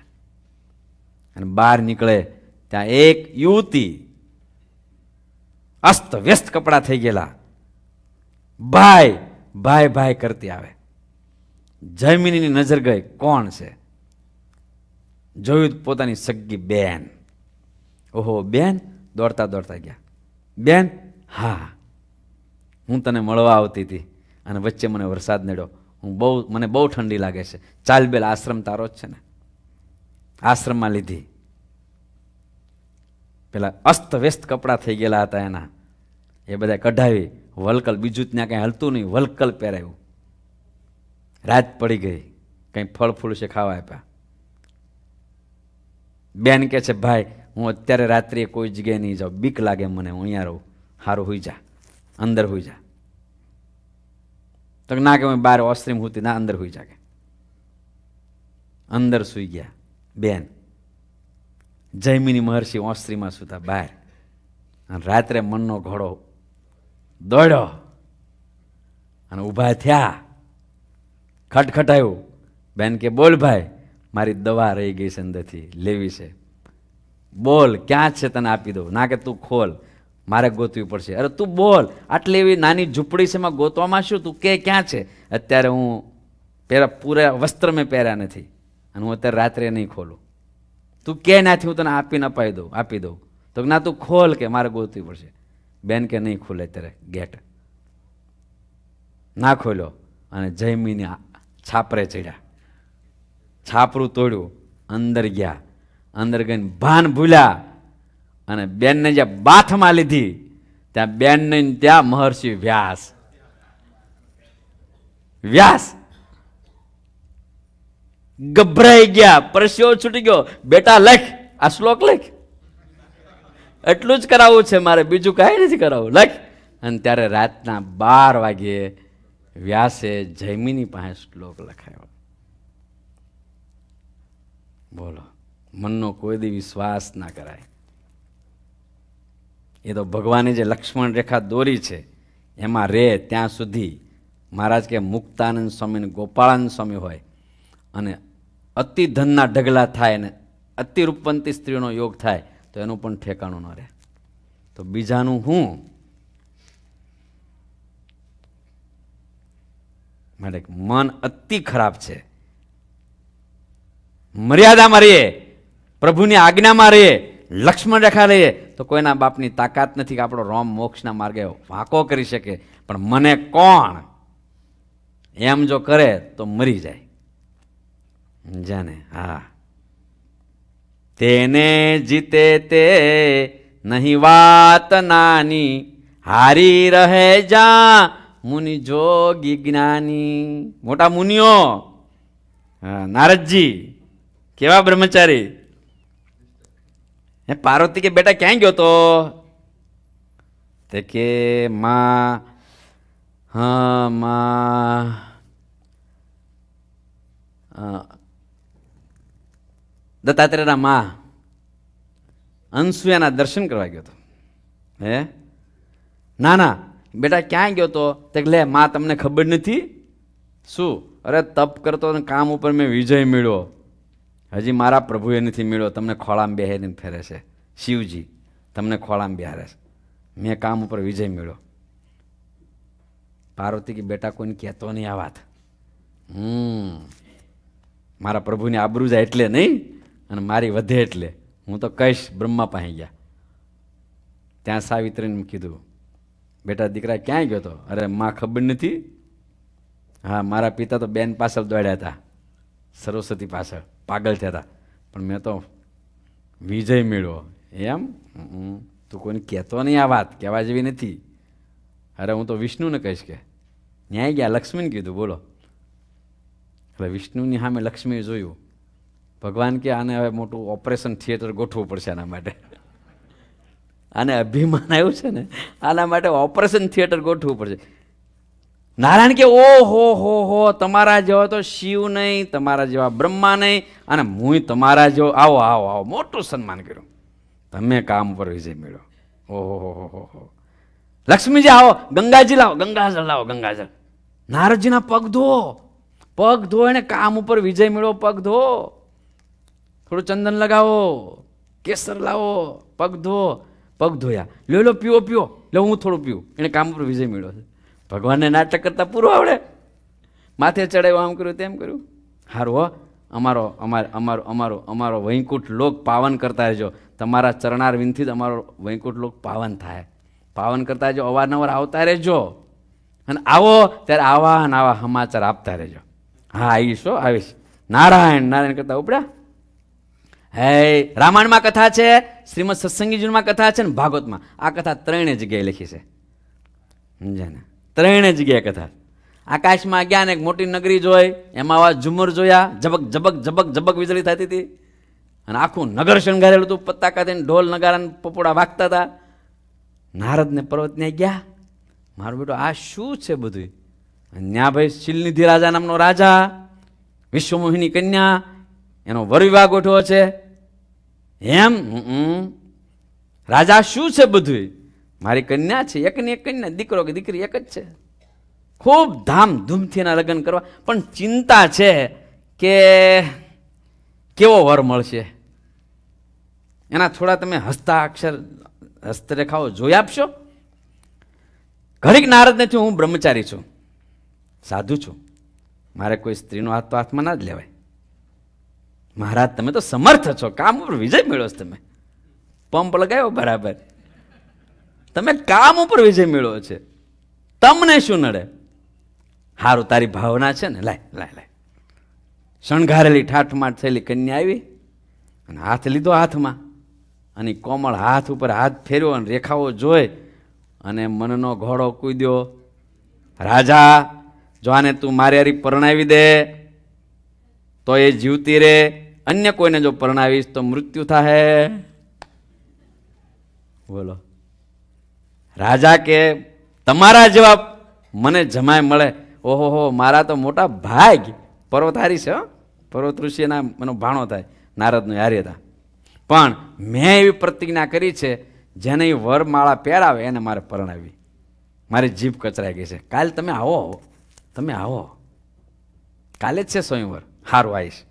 અને બહાર નીકળે ત્યાં એક યુવતી અસ્ત વ્યસ્ત કપડાં થઈ ગયેલા. ભાઈ ભાઈ ભાઈ કરતી આવે. જયમિનીની નજર ગઈ, કોણ છે? જોયું પોતાની સગી બેન. ઓહો, બેન? દોડતા દોડતા ગયા. બેન? હા. હું તને મળવા આવતી હતી અને વચ્ચે મને વરસાદ નડ્યો. હું બહુ, મને બહુ ઠંડી લાગે છે. ચાલ બેલ આશ્રમ તારો જ છે ને. આશ્રમમાં લીધી. પેલા અસ્ત વ્યસ્ત કપડાં થઈ ગયેલા હતા એના. એ બધા કઢાવી, વલકલ, બીજું જ ત્યાં કંઈ હલતું નહીં, વલકલ પહેરાયું રાત પડી ગઈ, કંઈ ફળ ફૂલ છે ખાવા આપ્યા. બેન કહે છે, ભાઈ, હું અત્યારે રાત્રે કોઈ જગ્યાએ નહીં જાઉં. બીક લાગે મને, હું અહીંયા રહું. સારું હોઈ જા. અંદર હોઈ જા. તો ના કે હું બહાર ઓસ્ત્રીમ હોતી, ના, અંદર હોઈ જા કે અંદર સૂઈ ગયા, બેન. જયમિની મહર્ષિ ઓસ્ત્રીમાં સુતા બહાર અને રાત્રે મનનો ઘોડો દોડ્યો અને ઊભા થયા. ખટખટાયું. બેન કે, બોલ ભાઈ, મારી દવા રહી ગઈ છે અંદરથી, લેવી છે. બોલ, ક્યાં છે તને આપી દઉં? ના કે, તું ખોલ, મારે ગોતવી પડશે. અરે, તું બોલ, આટલી એવી નાની ઝૂંપડી છે એમાં ગોતવામાં શું? તું કે ક્યાં છે? અત્યારે હું પહેરા, પૂરા વસ્ત્ર મેં પહેર્યા નથી અને હું અત્યારે રાત્રે નહીં ખોલું. તું કે નાથી હું તને આપીને અપાઈ દઉં, આપી દઉં. તો ના, તું ખોલ કે મારે ગોતવી પડશે. બેન કે નહીં ખુલે ત્યારે ગેટ. ના ખોલ્યો અને જયમીને છાપરે ચડ્યા. છાપરું તોડ્યું, અંદર ગયા. અંદર ગઈને ભાન ભૂલ્યા અને બેનને જ્યાં બાથમાં લીધી, ત્યાં બેનને ત્યાં મહર્ષિ વ્યાસ. વ્યાસ. ગભરાઈ ગયા પરસ્યો છૂટી ગયો. બેટા, લખ, આ શ્લોક લખ. એટલું જ કરાવવું છે મારે, બીજું કાંઈ નથી કરાવવું. લખ. અને ત્યારે રાતના બાર વાગ્યે વ્યાસે જૈમિની પાસે શ્લોક લખાયો. બોલો, મનનો કોઈ દી વિશ્વાસ ના કરાય. એ તો ભગવાને જે લક્ષ્મણ રેખા દોરી છે, એમાં રે ત્યાં સુધી મહારાજ કે મુક્તાનંદ સ્વામી અને ગોપાળાનંદ સ્વામી હોય અને અતિ ધનના ઢગલા થાય ને અતિ રૂપવંતી સ્ત્રીઓનો યોગ થાય, તો એનું પણ ઠેકાણું ન રહે. તો બીજાનું હું? માટે મન અતિ ખરાબ છે. મર્યાદામાં રહીએ, પ્રભુની આજ્ઞામાં રહીએ, લક્ષ્મણ રેખા રહીએ, તો કોઈના બાપની તાકાત નથી કે આપણો રોમ મોક્ષના માર્ગે વાંકો કરી શકે. પણ મને કોણ? એમ જો કરે તો મરી જાય. જાને હા. તેને જીતે તે નહીં વાત નાની, હારી રહે જા મુનિ જોગી જ્ઞાની. મોટા મુનિઓ નારદજી, કેવા બ્રહ્મચારી? હે, પાર્વતી કે બેટા ક્યાં ગયો તો? તે કે, માં, હા, માં દત્તાત્રેયના માં અનસુયાના દર્શન કરવા ગયો હતો. હે? ના ના, બેટા, ક્યાં ગયો તો? તે લે, માં, તમને ખબર નથી? શું? અરે, તપ કરતો અને કામ ઉપર મેં વિજય મેળવ્યો હજી મારા પ્રભુએ નથી મેળ્યો. તમને ખોળામાં બેહીને ફેરે છે. શિવજી, તમને ખોળામાં બેહારે છે. મેં કામ ઉપર વિજય મેળ્યો. પાર્વતી કે, બેટા, કોઈને કહેતો નહીં આ વાત. હમ, મારા પ્રભુની આબરૂ જાય એટલે નહીં? અને મારી વધે એટલે. હું તો કહીશ, બ્રહ્મા પાસે ગયા. ત્યાં સાવિત્રીને કીધું, બેટા, દીકરા ક્યાં ગયો તો? અરે, માં ખબર નથી. હા, મારા પિતા તો બેન પાછળ દોડ્યા હતા. સરસ્વતી પાછળ. પાગલ થયા હતા. પણ મેં તો વિજય મેળવ્યો. એમ. તું કોઈને કહેતો નહીં આ વાત. કહેવા જેવી નથી. અરે, હું તો વિષ્ણુને કહીશ કે. ન્યાય ગયા? લક્ષ્મીને કીધું. બોલો. એટલે વિષ્ણુની સામે લક્ષ્મીએ જોયું. ભગવાન કે આને હવે મોટું ઓપરેશન થિયેટર ગોઠવવું પડશે આના માટે. આને અભિમાન આવ્યું છે ને, આના માટે ઓપરેશન થિયેટર ગોઠવવું પડશે. નારાયણ કે ઓ હો હો હો તમારા જેવો તો શિવ નહીં, તમારા જેવા બ્રહ્મા નહીં, અને હું તમારા જેવો, આવો આવો આવો. મોટું સન્માન કર્યું. તમે કામ પર વિજય મેળવો. ઓહો, હો હો હો હો. લક્ષ્મીજી, આવો, ગંગાજી લાવો, ગંગાજળ લાવો, ગંગાજળ. નારદજીના પગ ધો. પગ ધો એને કામ ઉપર વિજય મેળવો, પગ ધો. થોડું ચંદન લગાવો, કેસર લાવો, પગ ધો, પગ ધોયા. લ્યો લો પીવો પીવો લો હું થોડું પીવું. એને કામ ઉપર વિજય મેળવ્યો છે. ભગવાનને નાટક કરતા પૂરું આવડે. માથે ચડાવ્યો, આમ કર્યું, તેમ કર્યું. સારું હો. અમારો, અમાર, અમારો અમારો અમારો વૈકુંઠ લોક પાવન કરતા રહેજો. તમારા ચરણાર વિનથી જ અમારો વૈકુંઠ લોક પાવન થાય. પાવન કરતા રહેજો, અવારનવાર આવતા રહેજો. અને આવો, ત્યારે આવા ને આવા સમાચાર આપતા રહેજો. હા, આવીશ, હો, આવીશ. નારાયણ નારાયણ કરતા ઉપડ્યા? હે, રામાયણમાં કથા છે, શ્રીમદ સત્સંગીજીમાં કથા છે ને ભાગવતમાં. આ કથા ત્રણે જગ્યાએ લખી છે. સમજ્યા ને? ત્રણે જગ્યાએ કથા. આકાશમાં ગયા ને એક મોટી નગરી જોઈ, એમાં આવા ઝુમર જોયા જબક ઝબક ઝબક ઝબક વીજળી થતી હતી. અને આખું નગર શણગારેલું હતું પત્તાકા થઈને ઢોલ નગારા ને પપોડા વાગતા હતા. નારદને પર્વતને ગયા. મારું બેટો, આ શું છે બધું ભાઈ શિલનિધિ રાજા નામનો રાજા, વિશ્વમોહિની કન્યા એનો વર વિવાહ ગોઠવો છે. એમ. રાજા શું છે બધું મારી કન્યા છે એકની એક કન્યા દીકરો કે દીકરી એક જ છે. ખૂબ ધામધૂમથી એના લગ્ન કરવા. પણ ચિંતા છે કે કેવો વર મળશે? એના થોડા તમે હસ્તાક્ષર હસ્તરેખાઓ જોઈ આપશો? ઘડીક નારદ નથી હું બ્રહ્મચારી છું. સાધુ છું. મારે કોઈ સ્ત્રીનો હાથ તો હાથમાં ના જ લેવાય. મહારાજ, તમે તો સમર્થ છો. કામ ઉપર વિજય મેળવો છો તમે. પંપ લગાવ્યો બરાબર. તમે કામ ઉપર વિજય મેળવો છે. તમને શું નડે? સારું તારી ભાવના છે ને. લાય લાય લાય. શણગારેલી ઠાઠમાઠ થયેલી કન્યા આવી અને હાથ લીધો હાથમાં અને કોમળ હાથ ઉપર હાથ ફેર્યો અને રેખાઓ જોઈ અને મનનો ઘોડો કૂદ્યો, રાજા, જો આને તું મારી હારી પરણાવી દે તો એ જીવતી રે. અન્ય કોઈને જો પરણાવીશ તો મૃત્યુ થાય બોલો. રાજા કે, તમારા જેવા મને જમાય મળે. ઓહો મારા તો મોટા ભાગ. પર્વતારી છે. પર્વત ઋષિના એનો ભાણો થાય. નારદનો હારી હતા પણ મેં એવી પ્રતિજ્ઞા કરી છે, જેને ઈ વરમાળા પહેરાવે, એને મારે પરણાવી મારી જીભ કચરાઈ ગઈ છે. કાલે તમે આવો. તમે આવો. કાલે જ છે સ્વયંવર. સારું આવીશ.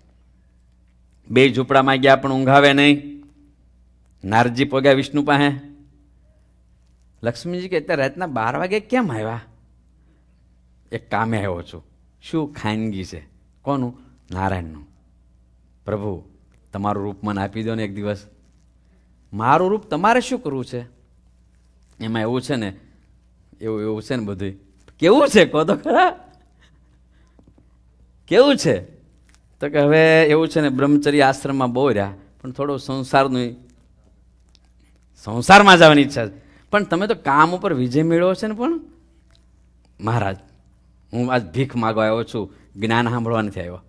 બે ઝૂંપડામાં ગયા પણ ઊંઘાવે નહીં. નારજી પગ્યા વિષ્ણુ પાસે. લક્ષ્મીજી કે, અત્યારે રાતના બાર વાગે કેમ આવ્યા? એક કામે આવ્યો છું. શું ખાનગી છે? કોનું? નારાયણનું. પ્રભુ, તમારું રૂપ મને આપી દો ને એક દિવસ. મારું રૂપ તમારે શું કરવું છે? એમાં એવું છે ને, એવું એવું છે ને બધું કેવું છે? કહો તો ખરા. કેવું છે? તો કે હવે એવું છે ને બ્રહ્મચર્ય આશ્રમમાં બહુ રહ્યા, પણ થોડો સંસારનું સંસારમાં જવાની ઈચ્છા છે. પણ તમે તો કામ ઉપર વિજય મેળવો છે ને પણ? મહારાજ, હું આજ ભીખ માગવા આવ્યો છું, જ્ઞાન સાંભળવા નથી આવ્યો.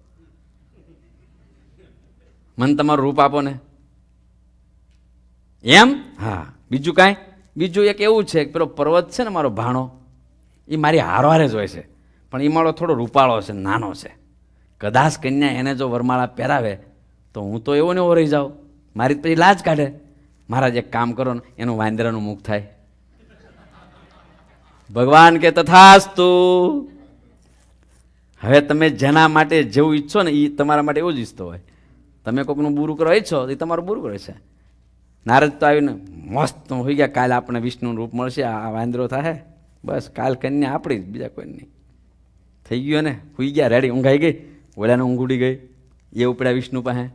મને તમારું રૂપ આપો ને. એમ? હા. બીજું કાંઈ? બીજું એક એવું છે, પેલો પર્વત છે ને મારો ભાણો, એ મારી હારવારે જ હોય છે. પણ એ મારો થોડો રૂપાળો છે, નાનો છે. કદાચ કન્યા એને જો વરમાળા પહેરાવે, તો હું તો એવો ને એવો રહી જાઉં. મારી પછી લાજ કાઢે. મહારાજ એક કામ કરો ને, એનું વાંદરાનું મુખ થાય. ભગવાન કે તથાસ્તુ. હવે તમે જેના માટે જેવું ઈચ્છો ને એ તમારા માટે એવું જ ઈચ્છતો હોય. તમે કોઈકનું બુરું કરવા ઈચ્છો, તો એ તમારું બુરું કરે છે. નારદ તો આવીને મસ્ત હોઈ ગયા, કાલે આપણે વિષ્ણુનું રૂપ મળશે, આ વાંદરો થાય બસ, કાલ કન્યા આપણી જ, બીજા કોઈ નહીં. થઈ ગયો ને, હોઈ ગયા, રેડી ઊંઘાઈ ગઈ. ઓલાને ઊંઘ ઉડી ગઈ, એ ઉપડ્યા વિષ્ણુ પાસે.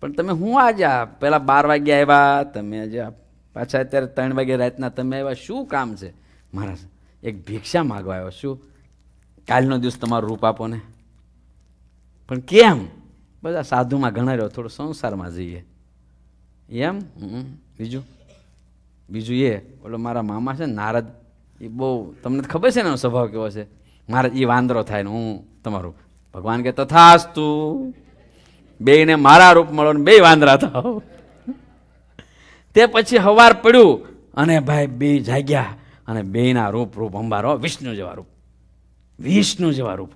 પણ તમે હું આજે આ પહેલાં બાર વાગ્યા આવ્યા, તમે આજે પાછા અત્યારે ત્રણ વાગે રાતના તમે આવ્યા, શું કામ છે? મહારાજ, એક ભિક્ષા માગવા આવ્યો શું કાલનો દિવસ તમારું રૂપ આપો ને. પણ કેમ? બધા સાધુમાં ઘણા રહ્યો, થોડો સંસારમાં જઈએ. એમ. બીજું? બીજું એ, ઓલો મારા મામા છે ને, નારદ, એ બહુ, તમને ખબર છે ને એનો સ્વભાવ કેવો છે? મારે એ વાંદરો થાય ને હું તમારું ભગવાન કે તથાસ્તુ. બેને મારા રૂપ મળો ને બે વાંદરા થાવ તે પછી હવાર પડ્યું અને ભાઈ બે જાગ્યા અને બેયના રૂપ રૂપ અંબારો, વિષ્ણુ જેવા રૂપ. વિષ્ણુ જેવા રૂપ.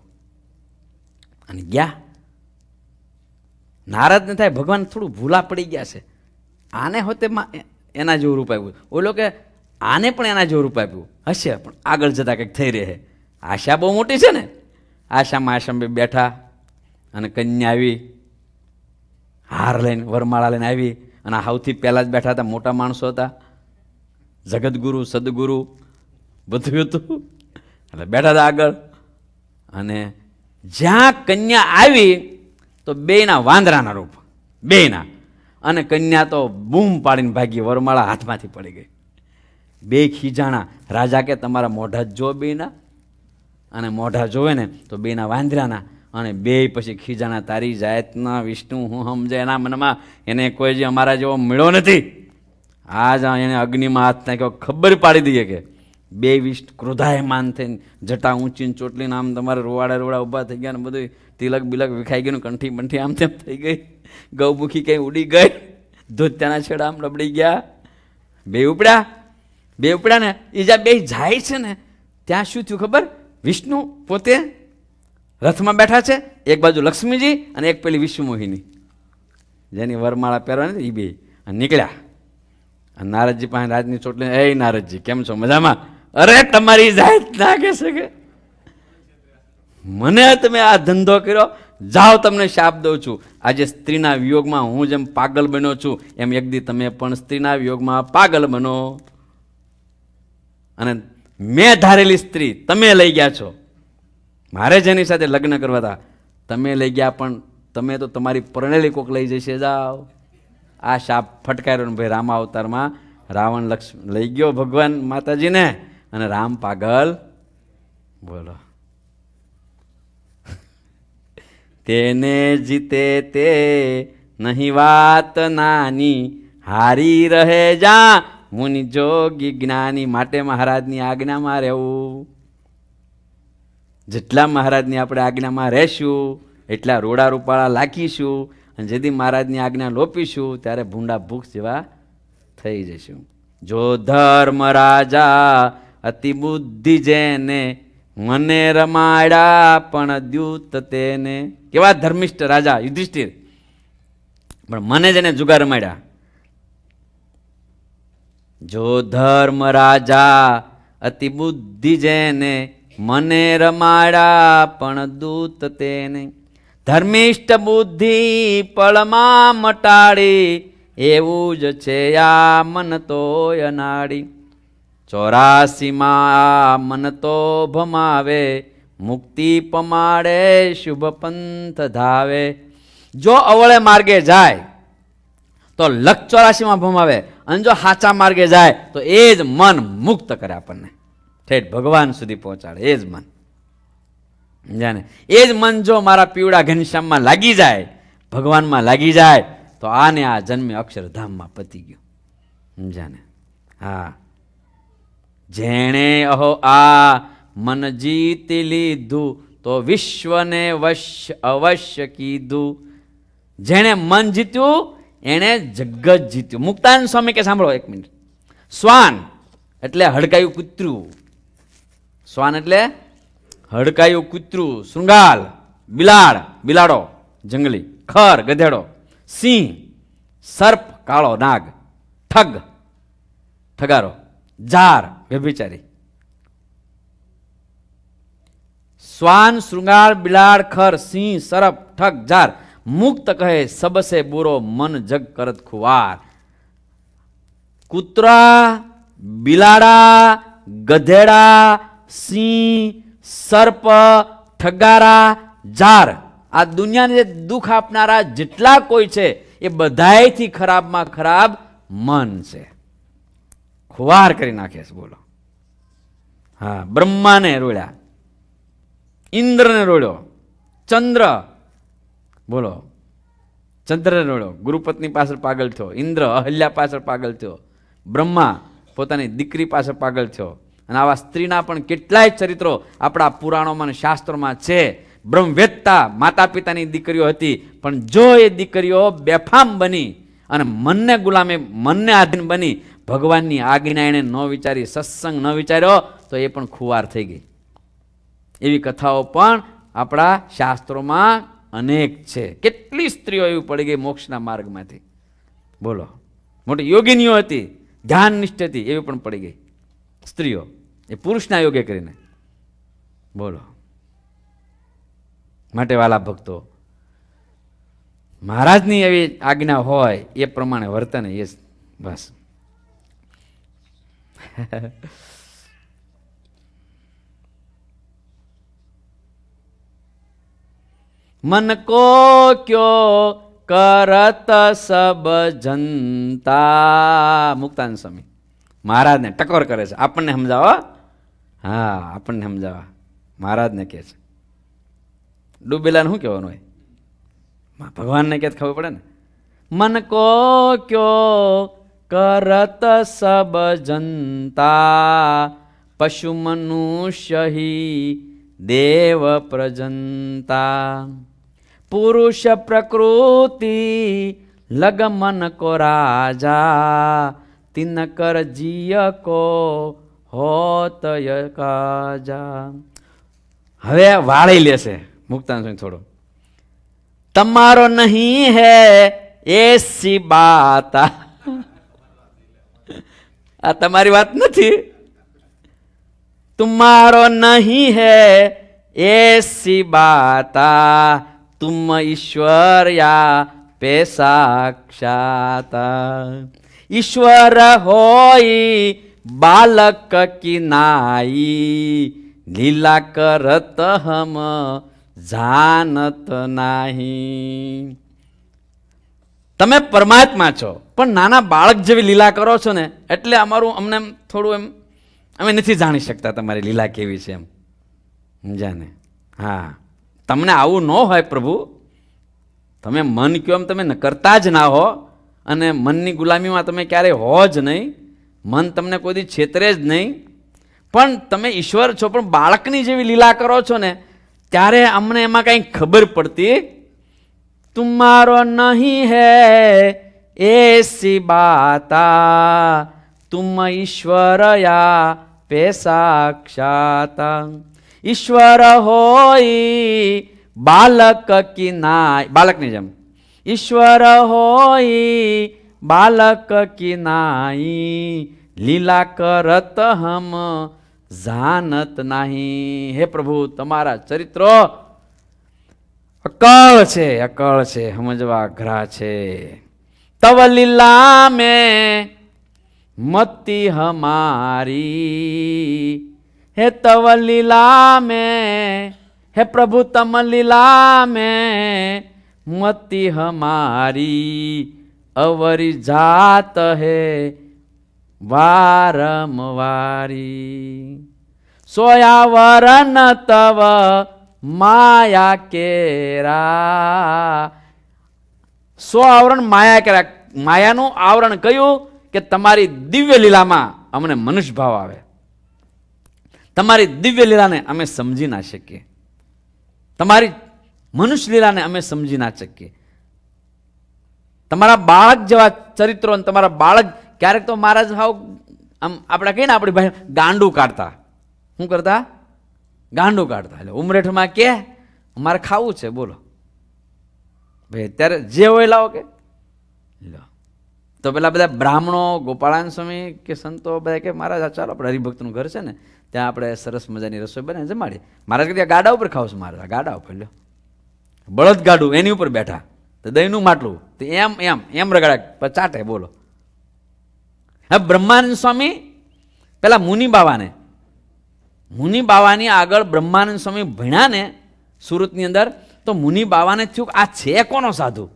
અને ગયા. નારાજ ન થાય ભગવાન થોડું ભૂલા પડી ગયા છે. આને હોતે એના જેવું રૂપ આપ્યું. ઓલો કે આને પણ એના જેવું રૂપ આપ્યું. હશે, પણ આગળ જતાં કંઈક થઈ રહે. આશા બહુ મોટી છે ને? આશામાં આશામાં બેઠા અને કન્યા આવી, હાર લઈને, વરમાળા લઈને આવી અને સૌથી પહેલાં જ બેઠા હતા, મોટા માણસો હતા. જગતગુરુ સદગુરુ, બધું હતું. એટલે બેઠા હતા આગળ. અને જ્યાં કન્યા આવી, તો બેયના વાંદરાના રૂપ, બેયના. અને કન્યા તો બૂમ પાડીને ભાગી, વરમાળા હાથમાંથી પડી ગઈ. બે ખીજાણા, રાજા કે તમારા મોઢા જો બેના અને મોઢા જોવે ને તો બેના વાંદરાના અને બે પછી ખીજાના, તારી જાતના વિષ્ણુ, હું સમજે એના મનમાં, એને કોઈ જે અમારા જેવો મળ્યો નથી. આજ એને અગ્નિમાં હાથ નાખ્યો, ખબર પાડી દઈએ કે બે વિષ્ટ ક્રોધાયમાન થઈને જટા ઊંચીને ચોટલીને આમ તમારે રોવાડે રોવાડા ઊભા થઈ ગયા ને બધું તિલક બિલક વિખાઈ ગયું કંઠી બંઠી આમ તેમ થઈ ગઈ. ગૌમુખી કંઈ ઉડી ગઈ. ધોત્યાના છેડા આમ લબડી ગયા. બે ઉપડ્યા? બે ઉપડ્યા ને? એ જ્યાં બે જાય છે ને, ત્યાં શું થયું ખબર? વિષ્ણુ પોતે રથમાં બેઠા છે, એક બાજુ લક્ષ્મીજી અને એક પેલી વિશ્વમોહિની જેની વરમાળા પહેરવાની એ બે અને નીકળ્યા. અને નારદજી પાસે રાજની ચોટલી એ નારદજી, કેમ છો? મજામાં? અરે, તમારી જાત ના છે કે. મને તમે આ ધંધો કર્યો? જાઓ, તમને શાપ દઉં છું. આજે સ્ત્રીના વિયોગમાં હું જેમ પાગલ બન્યો છું, એમ એક દી તમે પણ સ્ત્રીના વિયોગમાં પાગલ બનો. અને મેં ધારેલી સ્ત્રી, તમે લઈ ગયા છો. મારે જેની સાથે લગ્ન કરવા હતા. તમે લઈ ગયા, પણ તમે તો તમારી પરણેલી કોક લઈ જશે. જાઓ. આ શાપ ફટકાર્યો ભાઈ રામા અવતારમાં રાવણ લક્ષ્મણ લઈ ગયો ભગવાન માતાજીને અને રામ પાગલ બોલો. તેને જીતે તે નહીં વાત નાની, હારી રહે જા. મુનિ જોગી જ્ઞાની માટે મહારાજની આજ્ઞામાં રહેવું. જેટલા મહારાજની આપણે આજ્ઞામાં રહેશું, એટલા રોડા રૂપાળા લાખીશું અને જેથી મહારાજની આજ્ઞા લોપીશું, ત્યારે ભૂંડા ભૂખ જેવા થઈ જશું જો ધર્મ રાજા અતિ બુદ્ધિ જેને મને રમાડ્યા પણ દ્યુત તેને. કેવા ધર્મિષ્ઠ રાજા, યુધિષ્ઠિર. પણ મને જેને જુગાર રમાડ્યા જો ધર્મ રાજા અતિ બુદ્ધિ જેને મને રમાડા પણ દૂત તેને. ધર્મિષ્ઠ બુદ્ધિ પળમાં મટાડી, એવું જ છે આ મન તો અનાડી. ચોરાસીમાં આ મન તો ભમાવે, મુક્તિ પમાડે, શુભ પંથ ધાવે. જો અવળે માર્ગે જાય તો લક ચોરાશીમાં ભમાવે અને જો સાચા માર્ગે જાય, તો એ જ મન મુક્ત કરે આપણને. ઠેઠ ભગવાન સુધી પહોંચાડે. એ જ મન. જાણે. એ જ મન જો મારા પીવડા ઘનશ્યામમાં લાગી જાય, ભગવાનમાં લાગી જાય, તો આને આ જન્મે અક્ષરધામમાં પતી ગયું. સમજાને હા. જેણે અહો આ મન જીતી લીધું, તો વિશ્વને વશ અવશ્ય કીધું. જેણે મન જીત્યું એણે જગત જીત્યું. મુક્તાન સ્વામી કે સાંભળો એક મિનિટ. શ્વાન એટલે હડકાયું કૂતરું. શ્વાન એટલે હડકાયું કૂતરું. શૃંગાલ બિલાડ, બિલાડો, જંગલી, ખર, ગધેડો, સિંહ, સર્પ, કાળો નાગ, ઠગ, ઠગારો, જાર, વ્યભિચારી. શ્વાન શૃંગાર, બિલાડ, ખર, સિંહ, સરપ, ઠગ, જાર. મુક્ત કહે, સબસે બુરો મન જગ કરત ખુવાર. કૂતરા, બિલાડા, ગધેડા, સિંહ, સર્પ, ઠગારા, જાર, આ દુનિયાને જે દુઃખ આપનારા જેટલા કોઈ છે, એ બધાયથી ખરાબમાં ખરાબ મન છે. ખુવાર કરી નાખે છે, બોલો. હા, બ્રહ્માને રોળ્યા, ઇન્દ્રને રોળ્યો, ચંદ્ર બોલો. ચંદ્ર રોળ્યો ગુરુપત્ની પાછળ પાગલ થયો. ઇન્દ્ર અહલ્યા પાછળ પાગલ થયો. બ્રહ્મા પોતાની દીકરી પાછળ પાગલ થયો. અને આવા સ્ત્રીના પણ કેટલાય ચરિત્રો આપણા પુરાણોમાં અને શાસ્ત્રોમાં છે. બ્રહ્મવેત્તા માતા પિતાની દીકરીઓ હતી, પણ જો એ દીકરીઓ બેફામ બની અને મનને ગુલામે, મનને આધીન બની, ભગવાનની આજ્ઞા એણે ન વિચારી, સત્સંગ ન વિચાર્યો, તો એ પણ ખુવાર થઈ ગઈ. એવી કથાઓ પણ આપણા શાસ્ત્રોમાં અનેક છે. કેટલી સ્ત્રીઓ એવી પડી ગઈ મોક્ષના માર્ગમાંથી? બોલો. મોટી યોગિનીઓ હતી ધ્યાન નિષ્ઠ હતી, એવી પણ પડી ગઈ. સ્ત્રીઓ, એ પુરુષના યોગે કરીને. બોલો. માટે વાલા ભક્તો, મહારાજની એવી આજ્ઞા હોય, એ પ્રમાણે વર્તન એ બસ. મન કો ક્યો કરત સબ જનતા. મુક્તાન સ્વામી, મહારાજને ટકોર કરે છે. આપણને સમજાવો. હા, આપણને સમજાવવા મહારાજને કહે છે. ડૂબેલાને શું કહેવાનું હોય? ભગવાનને કે ખબર પડે ને? મન કો ક્યો કરત સબ જનતા. પશુ મનુષ્ય દેવ પ્રજનતા. પુરુષ પ્રકૃતિ લગમન કો રાજા, તિનકર જીય કો હોતય કાજા હવે વાળી લેશે મુક્તાન સ્વામી થોડું. તમારો નહીં હે એસી બાતા. આ તમારી વાત નથી. તુમારો નહીં હે એસી બાતા. તુમ ઈશ્વર્યા પે સાક્ષાત ઈશ્વર હોય બાલક કિનાઈ લીલા કરત હમ જાનત નાહી તમે પરમાત્મા છો, પણ નાના બાળક જેવી લીલા કરો છો ને, એટલે અમારું અમને એમ થોડું એમ, અમે નથી જાણી શકતા તમારી લીલા કેવી છે એમ. સમજાને હા. તમને આવું ન હોય પ્રભુ, તમે મન કયો એમ તમે કરતા જ ના હો અને મનની ગુલામીમાં તમે ક્યારેય હો જ નહીં, મન તમને કોઈ છેતરે જ નહીં. પણ તમે ઈશ્વર છો, પણ બાળકની જેવી લીલા કરો છો ને, ત્યારે અમને એમાં કંઈ ખબર પડતી તુમારો નહીં હે એસી બાતા તુમ ઈશ્વર યા પે સાક્ષાત. ઈશ્વર હોય બાલક કી નાય બાલકની જેમ. ઈશ્વર હોય બાલક કી નાઈ લીલા કરત હમ જાનત નહીં. હે પ્રભુ, તમારા ચરિત્રો અકળ છે અકળ છે, સમજવા અઘરા છે. તવ લીલા મેં મતી હમારી. હે તવ લીલા મેં હે પ્રભુ તમ લીલા મેં મતી હમારી અવરી જાત હે વારમવારી સોયા વરન તવ માયા કેરા. સો આવરણ માયા કેરા, માયાનું આવરણ કયું કે તમારી દિવ્ય લીલામાં અમને મનુષ્ય ભાવ આવે. તમારી દિવ્ય લીલાને અમે સમજી ના શકીએ. તમારી મનુષ્ય લીલાને અમે સમજી ના શકીએ. તમારા બાળક જેવા ચરિત્રો અને તમારા બાળક ક્યારેક તો મહારાજ હાવ આમ આપણે કહીએ ને આપણી ભાઈ ગાંડું કાઢતા. શું કરતા? ગાંડું કાઢતા. એટલે ઉમરેઠમાં કે મારે ખાવું છે, બોલો. ભાઈ, અત્યારે જે હોય લાવો કે. લો. તો પેલા બધા બ્રાહ્મણો ગોપાળાન સ્વામી કે સંતો બધા કે, મહારાજ ચાલો, આપણે હરિભક્તનું ઘર છે ને. ત્યાં આપણે સરસ મજાની રસોઈ બને જમાડી મહારાજ કે ત્યાં ગાડા ઉપર ખાવશું મહારાજ ગાડા ઉપર લ્યો. બળદ ગાડું એની ઉપર બેઠા. તો દહીંનું માટલું. તો એમ એમ એમ રગડા ચાટે, બોલો. હવે બ્રહ્માનંદ સ્વામી, પેલા મુનિ બાવાને. મુનિ બાવાની આગળ બ્રહ્માનંદ સ્વામી ભણ્યા ને સુરતની અંદર, તો મુનિ બાવાને થયું આ છે કોનો સાધુ?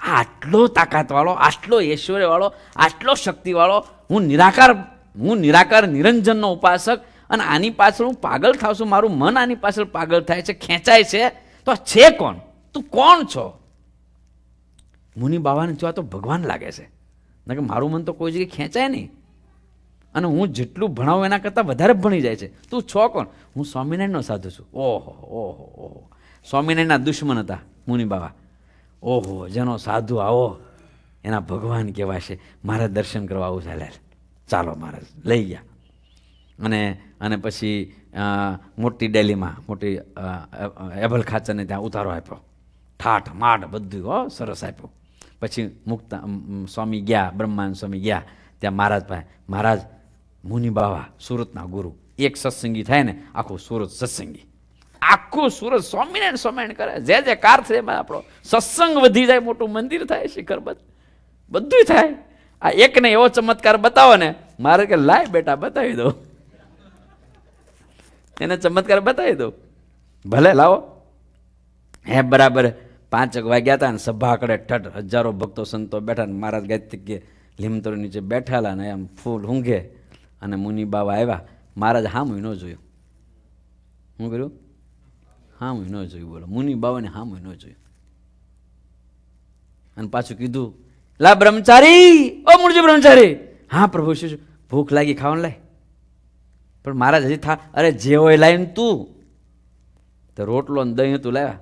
આટલો તાકાતવાળો, આટલો ઐશ્વર્યવાળો, આટલો શક્તિવાળો, હું નિરાકાર હું નિરાકાર, નિરંજનનો ઉપાસક અને આની પાછળ હું પાગલ થાવ છું. મારું મન આની પાછળ પાગલ થાય છે, ખેંચાય છે. તો છે કોણ? તું કોણ છો? મુનિ બાવાને જોવા તો ભગવાન લાગે છે. ના કે મારું મન તો કોઈ જગ્યાએ ખેંચાય નહીં. અને હું જેટલું ભણાવું એના કરતાં વધારે ભણી જાય છે. તું છો કોણ? હું સ્વામિનારાયણનો સાધુ છું. ઓહો ઓહો ઓહો. સ્વામિનારાયણના દુશ્મન હતા મુનિ બાવા. ઓહો, જેનો સાધુ આવો, એના ભગવાન કહેવાશે. મારે દર્શન કરવા આવું ચાલે ચાલો મહારાજ, લઈ ગયા. અને અને પછી મોટી ડેલીમાં, મોટી એભલ ખાચરને ત્યાં ઉતારો આપ્યો. ઠાઠ, માઠ બધું, હો, સરસ આપ્યો. પછી મુક્તા સ્વામી ગયા, બ્રહ્માનંદ સ્વામી ગયા. ત્યાં મહારાજ પાસે, મહારાજ, મુનિ બાવા, સુરતના ગુરુ. એક સત્સંગી થાય ને, આખું સુરત સત્સંગી. આખું સુરત સ્વામિનારાયણ સ્વામિનારાયણ કરે. જે જે કાર છે આપણો સત્સંગ વધી જાય, મોટું મંદિર થાય, શિખર બધ બધું થાય. આ એકને એવો ચમત્કાર બતાવો ને, મારે કે લાય બેટા બતાવી દો એને ચમત્કાર બતાવી દો ભલે, લાવો. હે, બરાબર. પાંચેક વાગ્યા હતા ને સભા આકડે ઠઠ, હજારો ભક્તો, સંતો બેઠા ને મહારાજ ગાયત્રી કે લીમતરો નીચે બેઠેલા ને એમ ફૂલ ઊંઘે અને મુનિ બાવા આવ્યા. મહારાજ હામું ન જોયું. શું કર્યું? હા હામું ન જોયું બોલો. મુનિ બાવાને હામું ન જોયું. અને પાછું કીધું લા બ્રહ્મચારી! ઓ મૂળજી બ્રહ્મચારી! હા, પ્રભુ શું? ભૂખ લાગી, ખાવાનું લાય. પણ મહારાજ હજી થા, અરે જે હોય લાવીને તું. તો રોટલો ને દહીં હતું લાવ્યા.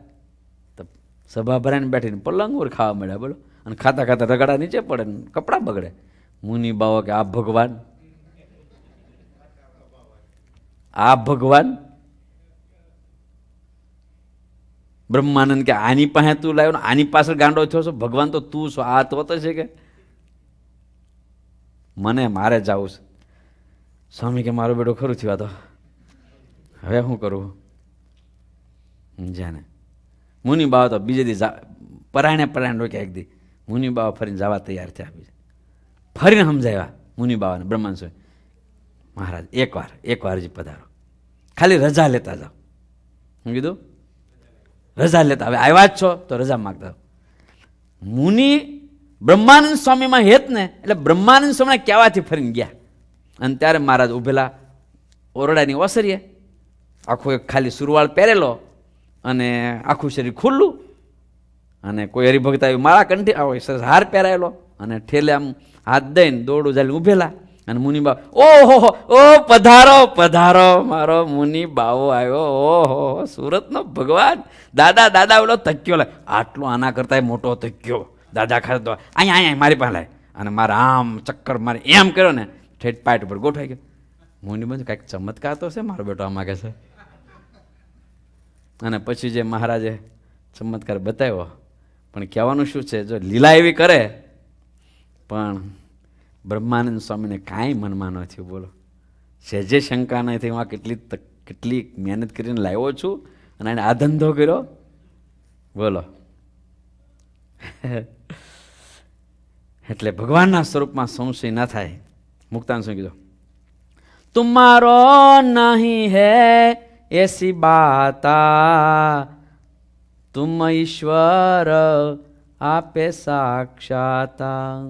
તો સભા ભરાઈને બેઠીને પલંગ ઉપર ખાવા મળ્યા, બોલો. અને ખાતા ખાતા રગડા નીચે પડે ને કપડાં બગડે. મુનિ બાવો કે આ ભગવાન. આ ભગવાન બ્રહ્માનંદ કે, આની પાસે તું લાવ્યો ને, આની પાછળ ગાંડો થયો છો? ભગવાન તો તું છો, આ તો છે કે? મને મારે જવું છે. સ્વામી કે, મારો બેટો ખરું થયું આ તો. હવે શું કરું? જાને. મુનિ બાવા તો બીજે દી પરાયણે પરાયણ રોક્યા એક દી. મુનિ બાવા ફરીને જવા તૈયાર થયા બીજે. ફરીને સમજાવ્યા મુનિ બાવાને, બ્રહ્માંડ સ્વામી મહારાજ એકવાર એકવાર જ પધારો. ખાલી રજા લેતા જાઓ. હું કીધું? રજા લેતા હવે આવ્યા જ છો, તો રજા માગતા. મુનિ બ્રહ્માનંદ સ્વામીમાં હેત ને, એટલે બ્રહ્માનંદ સ્વામી કહેવાથી ફરીને ગયા. અને ત્યારે મહારાજ ઉભેલા ઓરડાની ઓસરીએ આખો એક ખાલી સુરવાળ પહેરેલો અને આખું શરીર ખુલ્લું. અને કોઈ હરિભક્ત આવી માળા કંઠી આવો સરસ હાર પહેરાયેલો અને ઠેલે આમ હાથ દઈને દોડું ચાલી ઊભેલા. અને મુનિ બાવ ઓહો, ઓ પધારો પધારો, મારો મુનિ બાવો આવ્યો. ઓહો, સુરતનો ભગવાન. દાદા દાદા ઓલો તક્યો લે. આટલો આના કરતાં મોટો તક્યો દાદા ખાતો અહીંયા અહીંયા મારી પાસે અને મારા આમ ચક્કર મારે એમ કર્યો ને, ઠેઠ પાટ ઉપર ગોઠવાઈ ગયો. મુનિ બંધ કાંઈક ચમત્કાર તો છે મારો બેટો આમાં માગે છે. અને પછી જે મહારાજે ચમત્કાર બતાવ્યો, પણ કહેવાનું શું છે, જો લીલા એવી કરે, પણ બ્રહ્માનંદ સ્વામીને કાંઈ મનમાં નથી, બોલો. સહેજે શંકા નથી, હું આ કેટલી કેટલી મહેનત કરીને લાવ્યો છું અને એને આ ધંધો કર્યો. બોલો. એટલે ભગવાનના સ્વરૂપમાં સંશય ન થાય. મુક્તાન શું કીધું તુમારો નહીં હે એસી બાતા. તુમ ઈશ્વર આપે સાક્ષાતા.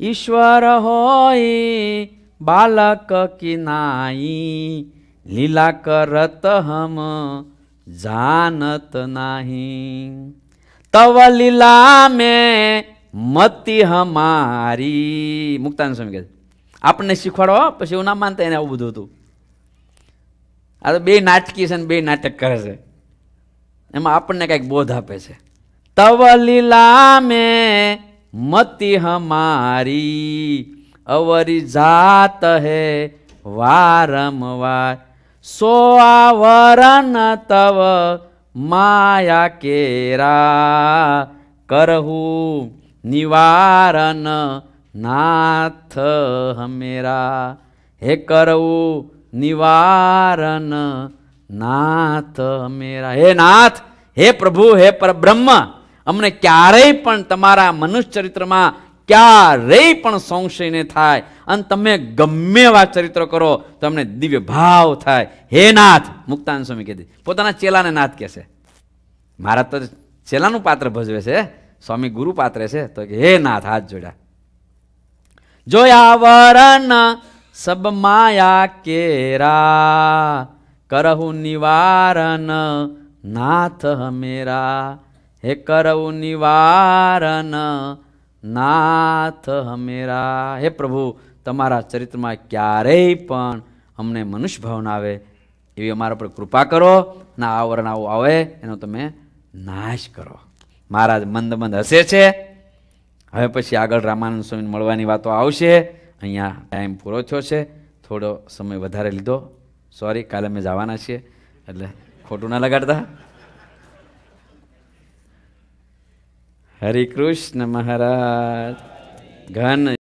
ईश्वर होई बालक की नाई लीला करत हम जानत नहीं तव લીલા में મતિ હમારી મુક્તાન સ્વામી કહે છે, આપણને શીખવાડો હો, પછી એવું ના માનતા એને આવું બધું હતું આ તો બે નાટકી છે ને બે નાટક કરે છે એમાં આપણને કંઈક બોધ આપે છે તવ લીલા में મતિ હમારી અવરી જાત હે વારંવાર. સો આવરણ તવ માયા કેરા કરહું, નિવારણ નાથ હમેરા. હે કરવું, નિવારણ નાથ હમેરા. હે નાથ, હે પ્રભુ, હે પરબ્રહ્મ અમને ક્યારેય પણ તમારા મનુષ્ય ચરિત્રમાં ક્યારેય પણ સંશય ન થાય. અને તમે ગમે એવા ચરિત્ર કરો, તો અમને દિવ્ય ભાવ થાય. હે નાથ, મુક્તાન સ્વામી કહેતી પોતાના ચેલાને નાથ કહેશે મારા તો ચેલાનું પાત્ર ભજવે છે, સ્વામી ગુરુ પાત્ર છે, તો હે નાથ, હાથ જોડ્યા. જોયા વરણ સબ માયા કેરા, કરહુ નિવારણ નાથ હમેરા હે કરવું નિવારણ નાથ હમેરા. હે પ્રભુ, તમારા ચરિત્રમાં ક્યારેય પણ અમને મનુષ્ય ભાવના આવે, એવી અમારા પર કૃપા કરો ના આવરણ આવું આવે, એનો તમે નાશ કરો. મહારાજ મંદ મંદ હસે છે. હવે પછી આગળ રામાનંદ સ્વામીને મળવાની વાતો આવશે. અહીંયા ટાઈમ પૂરો થયો છે. થોડો સમય વધારે લીધો. સોરી કાલે અમે જવાના છીએ, એટલે ખોટું ના લગાડતા. હરે કૃષ્ણ મહારાજ. ઘન